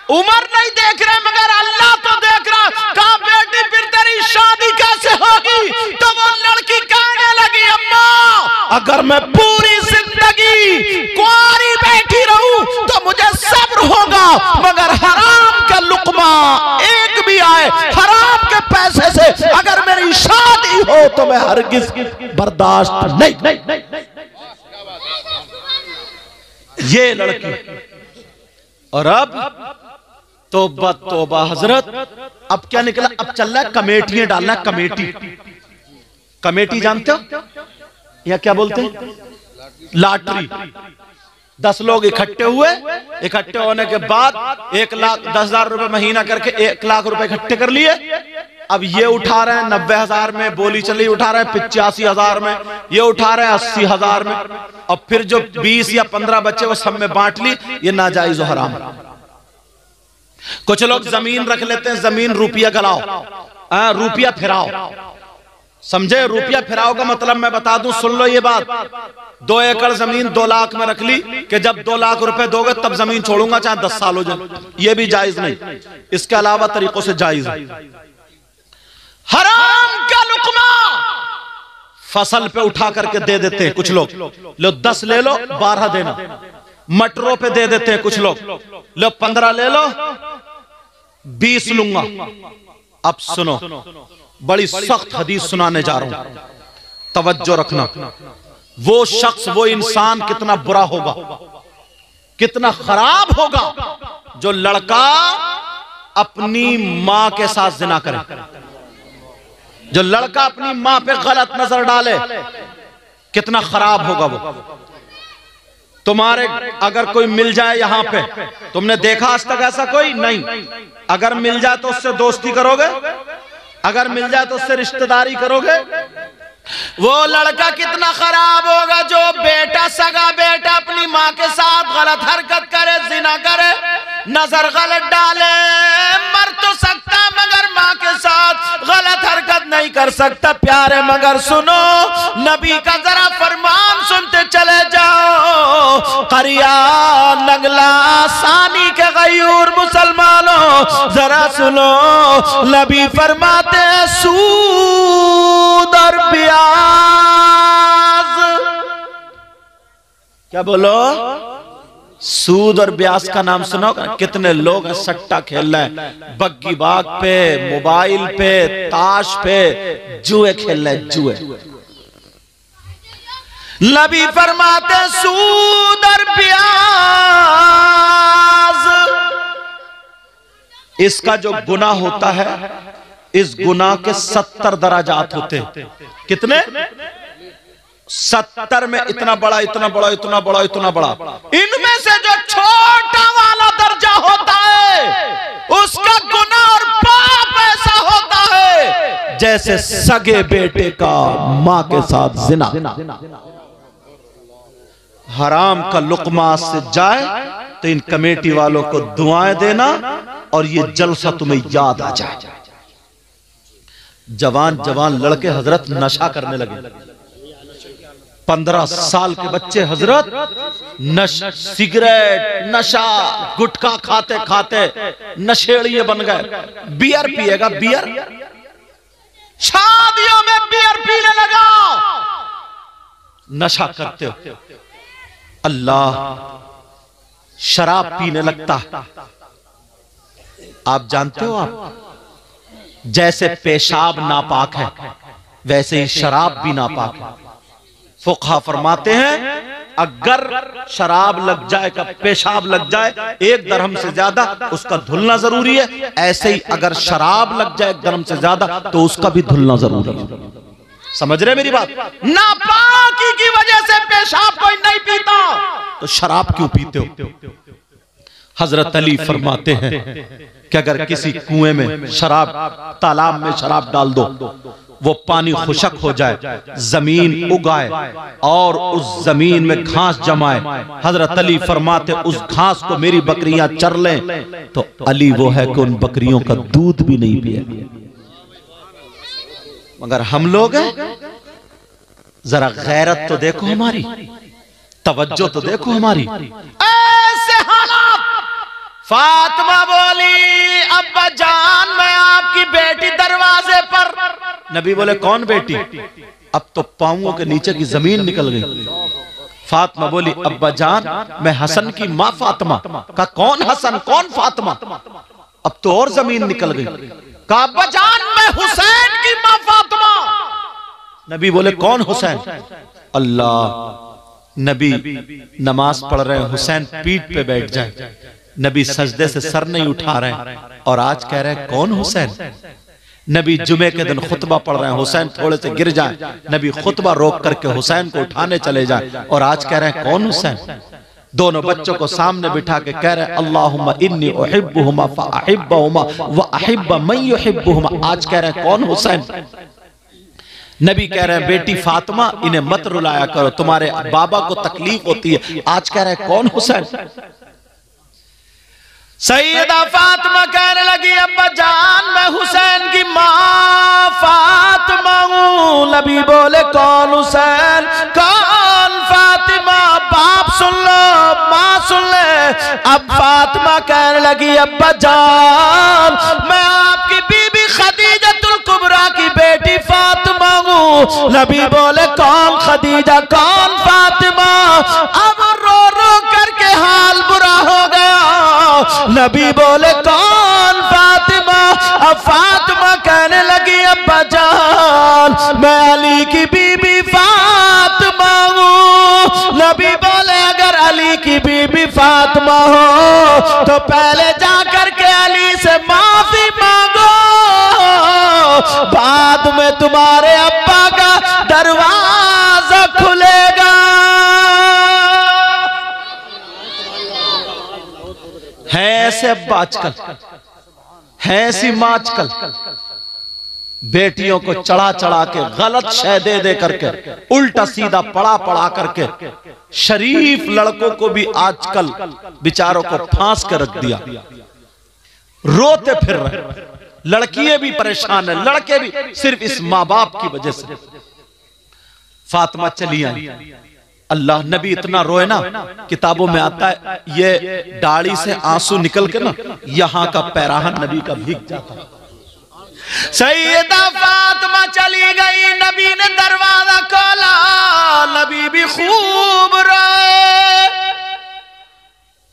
उमर नहीं देख रहे, मगर अल्लाह तो देख रहा कहा, बेटी, फिर तेरी शादी कैसे होगी? तो वो लड़की कहने लगी, अम्मा, अगर मैं पूरी ज़िंदगी कुआरी बैठी रहूँ तो मुझे सब्र होगा मगर हराम का लुकमा एक भी आए हराम के पैसे से अगर मेरी शादी हो तो मैं हरगिज बर्दाश्त नहीं, नहीं, नहीं, नहीं। ये लड़की। और अब तोबा तोबा हज़रत। अब क्या निकला? अब चल रहा है कमेटियाँ डालना कमेटी। कमेटी जानते हो? या क्या बोलते हैं? लॉटरी। दस लोग इकट्ठे हुए। इकट्ठे होने के बाद एक लाख दस हज़ार रुपए महीना करके एक लाख रुपए इकट्ठे कर लिए। अब ये उठा रहे हैं नब्बे हज़ार में, बोली चली उठा रहे हैं पिचासी हज़ार में, ये उठा रहे हैं अस्सी हज़ार में। और फिर जो बीस या पंद्रह बच्चे वो सब में बांट ली, ये नाजायज हराम। कुछ लोग ज़मीन रख लेते हैं, ज़मीन रुपया गलाओ। रुपया फिराओ। समझे, रुपया फिराओ का मतलब मैं बता दूँ, सुन लो ये बात। दो एकड़ ज़मीन दो लाख में रख ली कि जब दो लाख रुपए दोगे, तब ज़मीन छोड़ूँगा, चाहे दस साल हो जाए। ये भी जायज़ नहीं। इसके अलावा तरीकों से जायज़ है। हराम का लुकमा फ़सल पे उठा करके दे देते हैं कुछ लोग। लो, दस ले लो, बारह देना। मटरों पे दे देते हैं कुछ लोग। लो, पंद्रह ले लो, बीस लूँगा। अब सुनो, बड़ी सख्त हदीस सुनाने जा रहा हूँ। तवज्जो रखना। वो शख्स, वो इंसान कितना बुरा होगा, कितना खराब होगा, जो लड़का अपनी माँ के साथ जिना करे। जो लड़का अपनी माँ पे गलत नज़र डाले, कितना खराब होगा वो। तुम्हारे अगर कोई मिल जाए यहाँ पे, तुमने देखा आज तक ऐसा कोई? नहीं। अगर मिल जाए तो उससे दोस्ती करोगे? अगर मिल जाए तो उससे रिश्तेदारी करोगे? वो लड़का कितना खराब होगा जो बेटा सगा बेटा अपनी माँ के साथ गलत हरकत करे, जिना करे, नज़र गलत डाले। मर तो सकता मगर माँ के साथ गलत हरकत नहीं कर सकता। प्यारे, मगर सुनो, नबी का जरा फरमान सुनते चले जाओ। करिया नगला सानी के गयूर मुसलमानों, जरा सुनो, नबी फरमाते, सूद और ब्याज क्या बोलो? सूद और ब्यास का नाम सुनो कितने लोग सट्टा खेल रहे हैं। बग्गी बाग पे, मोबाइल पे, ताश पे, जुए खेल रहे जुए। नबी फरमाते सूद और ब्याज इसका जो गुना होता है इस गुनाह के सत्तर दराजात होते हैं। कितने? सत्तर में इतना बड़ा इतना बड़ा इतना बड़ा इतना बड़ा। इनमें से जो छोटा वाला दर्जा होता है उसका गुनाह और पाप ऐसा होता है जैसे सगे बेटे का माँ के साथ जिना। हराम का लुकमा से जाए तो इन कमेटी वालों को दुआएँ देना और ये जलसा तुम्हें याद आ जाए। जवान जवान लड़के हज़रत नशा करने लगे। पंद्रह साल के बच्चे हज़रत नश, सिगरेट, नशा, गुटखा खाते खाते नशेड़िए बन गए। बियर पिएगा, बियर। शादियों में बियर पीने लगा। नशा करते हो। अल्लाह शराब पीने लगता। आप जानते हो आप? जैसे पेशाब नापाक है वैसे ही शराब भी नापाक है। फुखा फरमाते हैं अगर शराब लग जाए का पेशाब लग जाए एक दरहम से ज़्यादा उसका धुलना ज़रूरी है। ऐसे ही अगर शराब लग जाए एक दरहम से ज़्यादा तो उसका भी धुलना ज़रूरी है। समझ रहे मेरी बात? नापाकी की वजह से पेशाब कोई नहीं पीता। तो शराब क्यों पीते हो? हज़रत अली फरमाते हैं कि अगर किसी कुएँ में शराब तालाब में शराब डाल दो वो पानी खुशक हो जाए ज़मीन उगाए और उस ज़मीन में घास जमाए। हज़रत अली फरमाते उस घास को मेरी बकरियाँ चर लें। तो अली वो है कि उन बकरियों का दूध भी नहीं पिए मगर हम लोग हैं? जरा गैरत तो देखो हमारी। तवज्जो तो देखो हमारी। ऐसे हालात फातिमा बोली, अब्बा जान, मैं आपकी बेटी दरवाजे पर। नबी बोले, कौन बेटी? अब तो पाओ के नीचे की ज़मीन निकल गई। फातिमा बोली, अब्बा जान, मैं हसन की माँ फातिमा। का कौन हसन? कौन फातिमा? अब तो और ज़मीन निकल गई। का अब्बा जान, मैं हुसैन की माँ फातिमा। नबी बोले, कौन हुसैन? अल्लाह, नबी, नमाज़ पढ़ रहे हुसैन पीठ पे बैठ जाए। नबी सजदे से सर नहीं उठा रहे और आज कह रहे हैं कौन हुसैन नबी जुमे के दिन खुतबा पढ़ रहे हैं हुसैन थोड़े से गिर जाए नबी खुतबा रोक करके हुसैन को उठाने चले जाए और आज कह रहे हैं कौन हुसैन दोनों बच्चों को सामने बिठा के कह रहे हैं युहिब्बुहुमा आज कह रहे हैं कौन हुसैन नबी कह रहे हैं बेटी फातिमा इन्हें मत रुलाया करो तुम्हारे बाबा को तकलीफ़ होती है आज कह रहे हैं कौन हुसैन सैयदा फातिमा कहने लगी, अब्बा जान, मैं हुसैन की माँ फातिमा हूँ। नबी बोले, कौन हुसैन? कौन फातिमा? बाप सुन लो, माँ सुन ले। अब फातिमा कहने लगी, अब्बा जान, मैं आपकी बीबी खदीजतुल कुबरा की बेटी फातिमा हूँ। नबी बोले, कौन खदीजा? कौन फातिमा? अब नबी बोले, कौन फातिमा? अब फातिमा कहने लगी, अब्बा जान, मैं अली की बीबी फातिमा हूँ। नबी बोले, अगर अली की बीबी फातिमा हो तो पहले जाकर ऐसे अब्बा आजकल है ऐसी माँ आजकल बेटियों को चढ़ा चढ़ा के गलत शय दे दे करके, उल्टा सीधा पड़ा पड़ा करके, शरीफ लड़कों को भी आजकल बिचारों को फांस कर रख दिया। रोते फिर रहे। लड़कियाँ भी परेशान है, लड़के भी सिर्फ़ इस माँ बाप की वजह से। फातिमा चली आई। अल्लाह नबी इतना रोए ना, किताबों में आता है, ये दाढ़ी से आँसू निकल के ना, यहाँ का पैराहन नबी का भीग जाता सैयदा फातिमा चली गई, नबी ने दरवाज़ा खोला, नबी भी खूब रोए।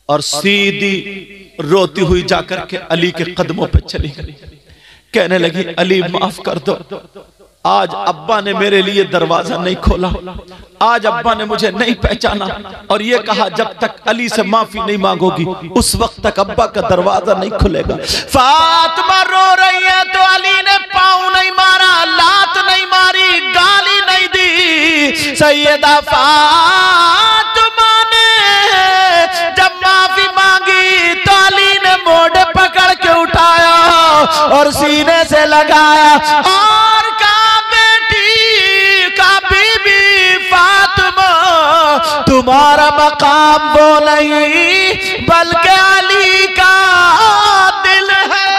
और सीधी रोती हुई जाकर के अली के कदमों पर चली गई। कहने लगी, अली, माफ़ कर दो आज अब्बा ने मेरे लिए दरवाज़ा नहीं खोला। आज अब्बा ने मुझे नहीं पहचाना। और ये कहा, जब तक अली से माफ़ी नहीं मांगोगी, उस वक्त तक अब्बा का दरवाज़ा नहीं खुलेगा। फातिमा रो रही है तो अली ने पाँव नहीं मारा, लात नहीं मारी, गाली नहीं दी। सैयदा फातिमा ने जब माफ़ी मांगी तो अली ने मोड़े पकड़ के उठाया और सीने से लगाया। तुम्हारा मकाम वो नहीं, बल्कि अली का दिल है।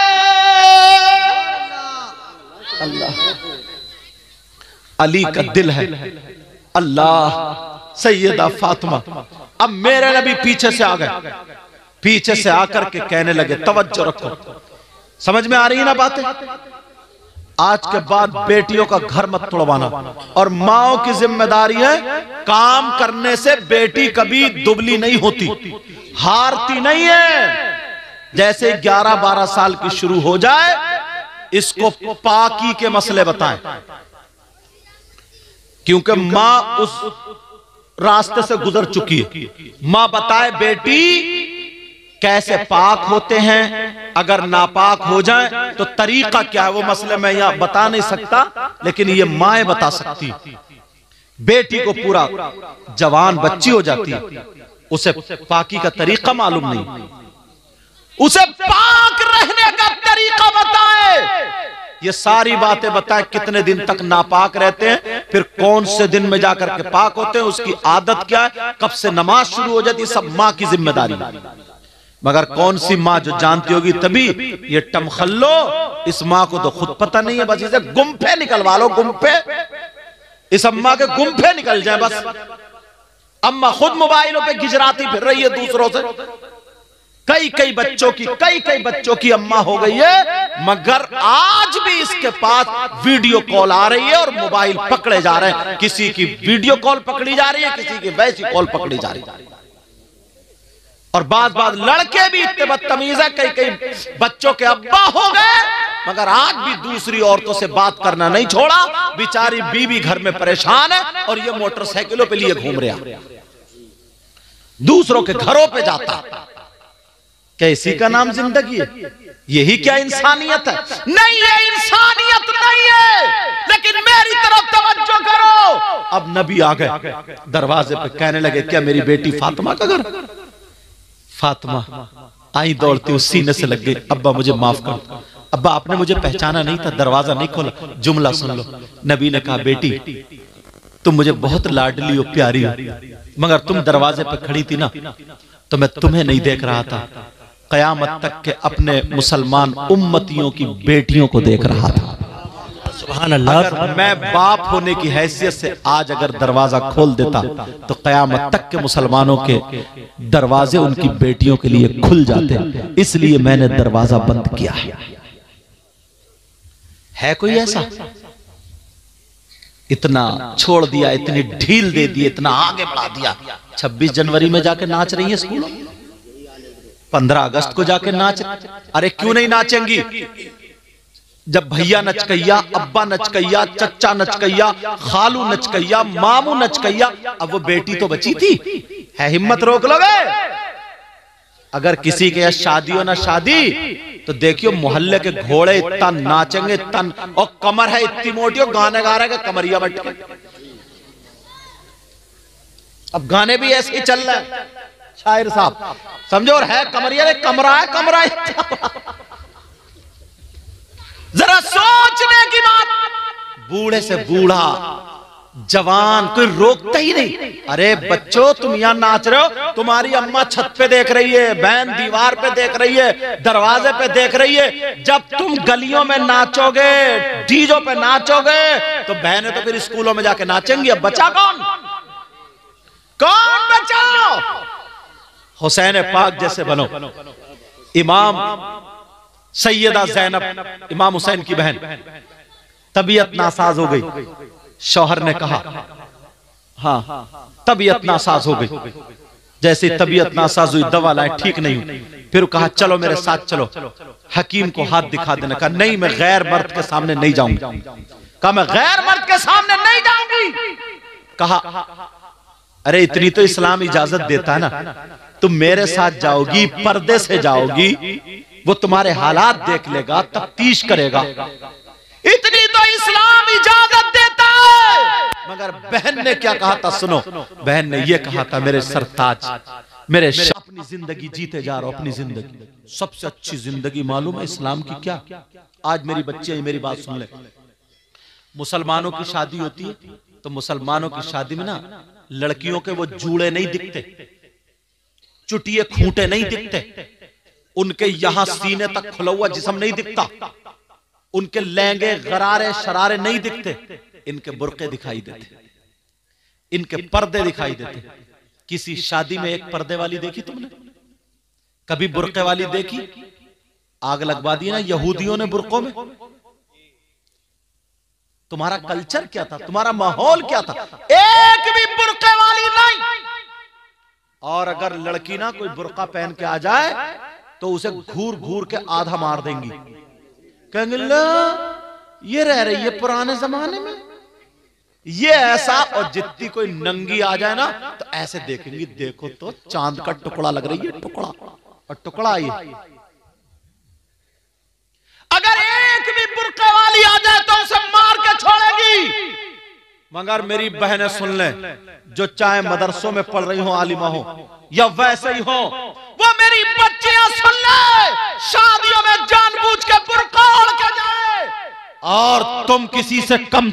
अल्लाह। अली का दिल है। अल्लाह, सैयदा फातिमा। अब मेरे नबी पीछे से आ गए। पीछे से आकर के कहने लगे, तवज्जो रखो। समझ में आ रही है ना बातें? आज के बाद बेटियों का घर मत तोड़वाना। और माओ की ज़िम्मेदारी है काम करने से बेटी कभी दुबली नहीं होती। हारती नहीं है। जैसे 11-12 साल की शुरू हो जाए इसको पाकी के मसले बताएँ। क्योंकि माँ उस रास्ते से गुजर चुकी है। माँ बताए बेटी कैसे पाक होते हैं? अगर नापाक हो जाए तो तरीका क्या है? वो मसले मैं यहाँ बता नहीं सकता लेकिन ये माए बता सकती बेटी को पूरा जवान बच्ची हो जाती है। उसे पाकी का तरीका मालूम नहीं। उसे पाक रहने का तरीका बताए। ये सारी बातें बताए कितने दिन तक नापाक रहते हैं फिर कौन से दिन में जाकर के पाक होते हैं उसकी आदत क्या है? कब से नमाज़ शुरू हो जाती है सब माँ की ज़िम्मेदारी। मगर कौन सी माँ जो जानती होगी तभी ये टमखल्लो इस माँ को तो खुद पता नहीं है बस इसे गुम्फे निकलवा लो गुम्फे इस अम्मा के गुम्फे निकल जाए बस। अम्मा खुद मोबाइलों पे गिजराती फिर रही है दूसरों से। कई कई बच्चों की कई कई बच्चों की अम्मा हो गई है मगर आज भी इसके पास वीडियो कॉल आ रही है और मोबाइल पकड़े जा रहे हैं। किसी की वीडियो कॉल पकड़ी जा रही है किसी की वैसी कॉल पकड़ी जा रही है। और बाद बाद लड़के भी इतने बदतमीज है कई कई बच्चों के अब्बा हो गए। मगर आज भी दूसरी औरतों से बात करना नहीं छोड़ा। बेचारी बीवी घर में परेशान है और ये मोटरसाइकिलों पे लिए घूम रहा। दूसरों के घरों पे जाता। क्या इसी का नाम ज़िंदगी है? यही क्या इंसानियत है? नहीं, ये इंसानियत नहीं है। लेकिन मेरी तरफ़ तवज्जो करो। अब नबी आ गए। दरवाजे पे कहने लगे, क्या मेरी बेटी फातिमा का घर फातिमा आई दौड़ती उस सीने से लग गई। अब्बा मुझे माफ़ कर अब्बा आपने मुझे पहचाना नहीं था दरवाज़ा नहीं खोला। जुमला सुन लो। नबी ने कहा बेटी तुम मुझे बहुत लाडली और प्यारी हो। मगर तुम दरवाजे पर खड़ी थी ना तो मैं तुम्हें नहीं देख रहा था। कयामत तक के अपने मुसलमान उम्मतियों की बेटियों को देख रहा था। अगर मैं बाप होने की हैसियत से आज अगर दरवाज़ा खोल देता तो कयामत तक के मुसलमानों के दरवाजे उनकी बेटियों के लिए खुल जाते। इसलिए मैंने दरवाज़ा बंद किया है। है कोई ऐसा? इतना छोड़ दिया, इतनी ढील दे दी, इतना आगे बढ़ा दिया। 26 जनवरी में जाके नाच रही है स्कूल पंद्रह अगस्त को जाके नाच अरे क्यों नहीं नाचेंगी? जब भैया नचकैया अब्बा नचकैया चच्चा नचकैया खालू नचकैया मामू नचकैया अब वो बेटी तो बची थी। है हिम्मत रोक लोगे? अगर किसी के यहाँ शादी हो ना शादी तो देखियो मोहल्ले के घोड़े इतना नाचेंगे तन और कमर है इतनी मोटी और गाने गा रहे कमरिया बट अब गाने भी ऐसे ही चल रहे हैं शायर साहब समझो और है कमरिया कमरा है कमरा जरा सोचने की बात। बूढ़े से बूढ़ा, जवान कोई रोकता ही नहीं। अरे बच्चों, तुम यहाँ नाच रहे हो, तुम्हारी अम्मा छत पे देख रही है, बहन दीवार पे देख रही है, दरवाजे पे देख रही है। जब तुम गलियों में नाचोगे डीजों पे नाचोगे तो बहनें तो फिर स्कूलों में जाके नाचेंगी। अब बचा कौन? कौन बचाओ हुसैन पाक जैसे बनो। इमाम सैयदा जैनब इमाम हुसैन की बहन। तबीयत नासाज हो गई। शौहर ने कहा हाँ तबीयत नासाज हो गई। जैसे तबीयत नासाज हुई दवा लाए ठीक नहीं हुई। फिर कहा चलो मेरे साथ चलो। हकीम को हाथ दिखा देने कहा नहीं मैं गैर मर्द के सामने नहीं जाऊँगी। कहा मैं गैर मर्द के सामने नहीं जाऊँगी। कहा अरे इतनी तो इस्लाम इजाज़त देता है ना। तुम मेरे साथ जाओगी पर्दे से जाओगी। वो तुम्हारे हालात देख लेगा, तफ्तीश करेगा। इतनी तो इस्लाम इजाज़त देता है। मगर बहन ने क्या कहा था सुनो, बहन ने ये कहा था, मेरे सरताज, मेरे अपनी ज़िंदगी जीते जा रहा अपनी ज़िंदगी। सबसे अच्छी ज़िंदगी मालूम है इस्लाम की क्या? आज मेरी बच्चे मेरी बात सुन ले। मुसलमानों की शादी होती है तो मुसलमानों की शादी में ना, लड़कियों के वो जूड़े नहीं दिखते। चुटिए, खूंटे नहीं दिखते। उनके यहाँ सीने तक खुला हुआ जिसम नहीं दिखता। उनके लहंगे गरारे शरारे नहीं दिखते। इनके बुरके दिखाई देते। इनके पर्दे दिखाई देते। किसी शादी में एक पर्दे वाली देखी तुमने? कभी बुरके वाली देखी? आग लगवा दी ना यहूदियों ने बुरकों में? तुम्हारा कल्चर क्या था? तुम्हारा माहौल क्या था? एक भी बुरके वाली नहीं। और अगर लड़की ना कोई बुरका पहन के आ जाए तो उसे घूर घूर के आधा मार देंगी। कहेंगे ये रह रही है पुराने जमाने में। ये ऐसा, और जितनी कोई नंगी आ जाए ना तो ऐसे देखेंगी, देखो तो चाँद का टुकड़ा लग रही है, टुकड़ा। और टुकड़ा ये। अगर एक भी बुरके वाली आ जाए तो उसे मार के छोड़ेगी। मगर मेरी बहने सुन लें जो चाहे मदरसों में पढ़ रही हो आलिमा हो या वैसे ही हो। वो मेरी बच्चियाँ सुन ले शादियों में जानबूझ के बुरका ओढ़ के जाए और तुम किसी से कम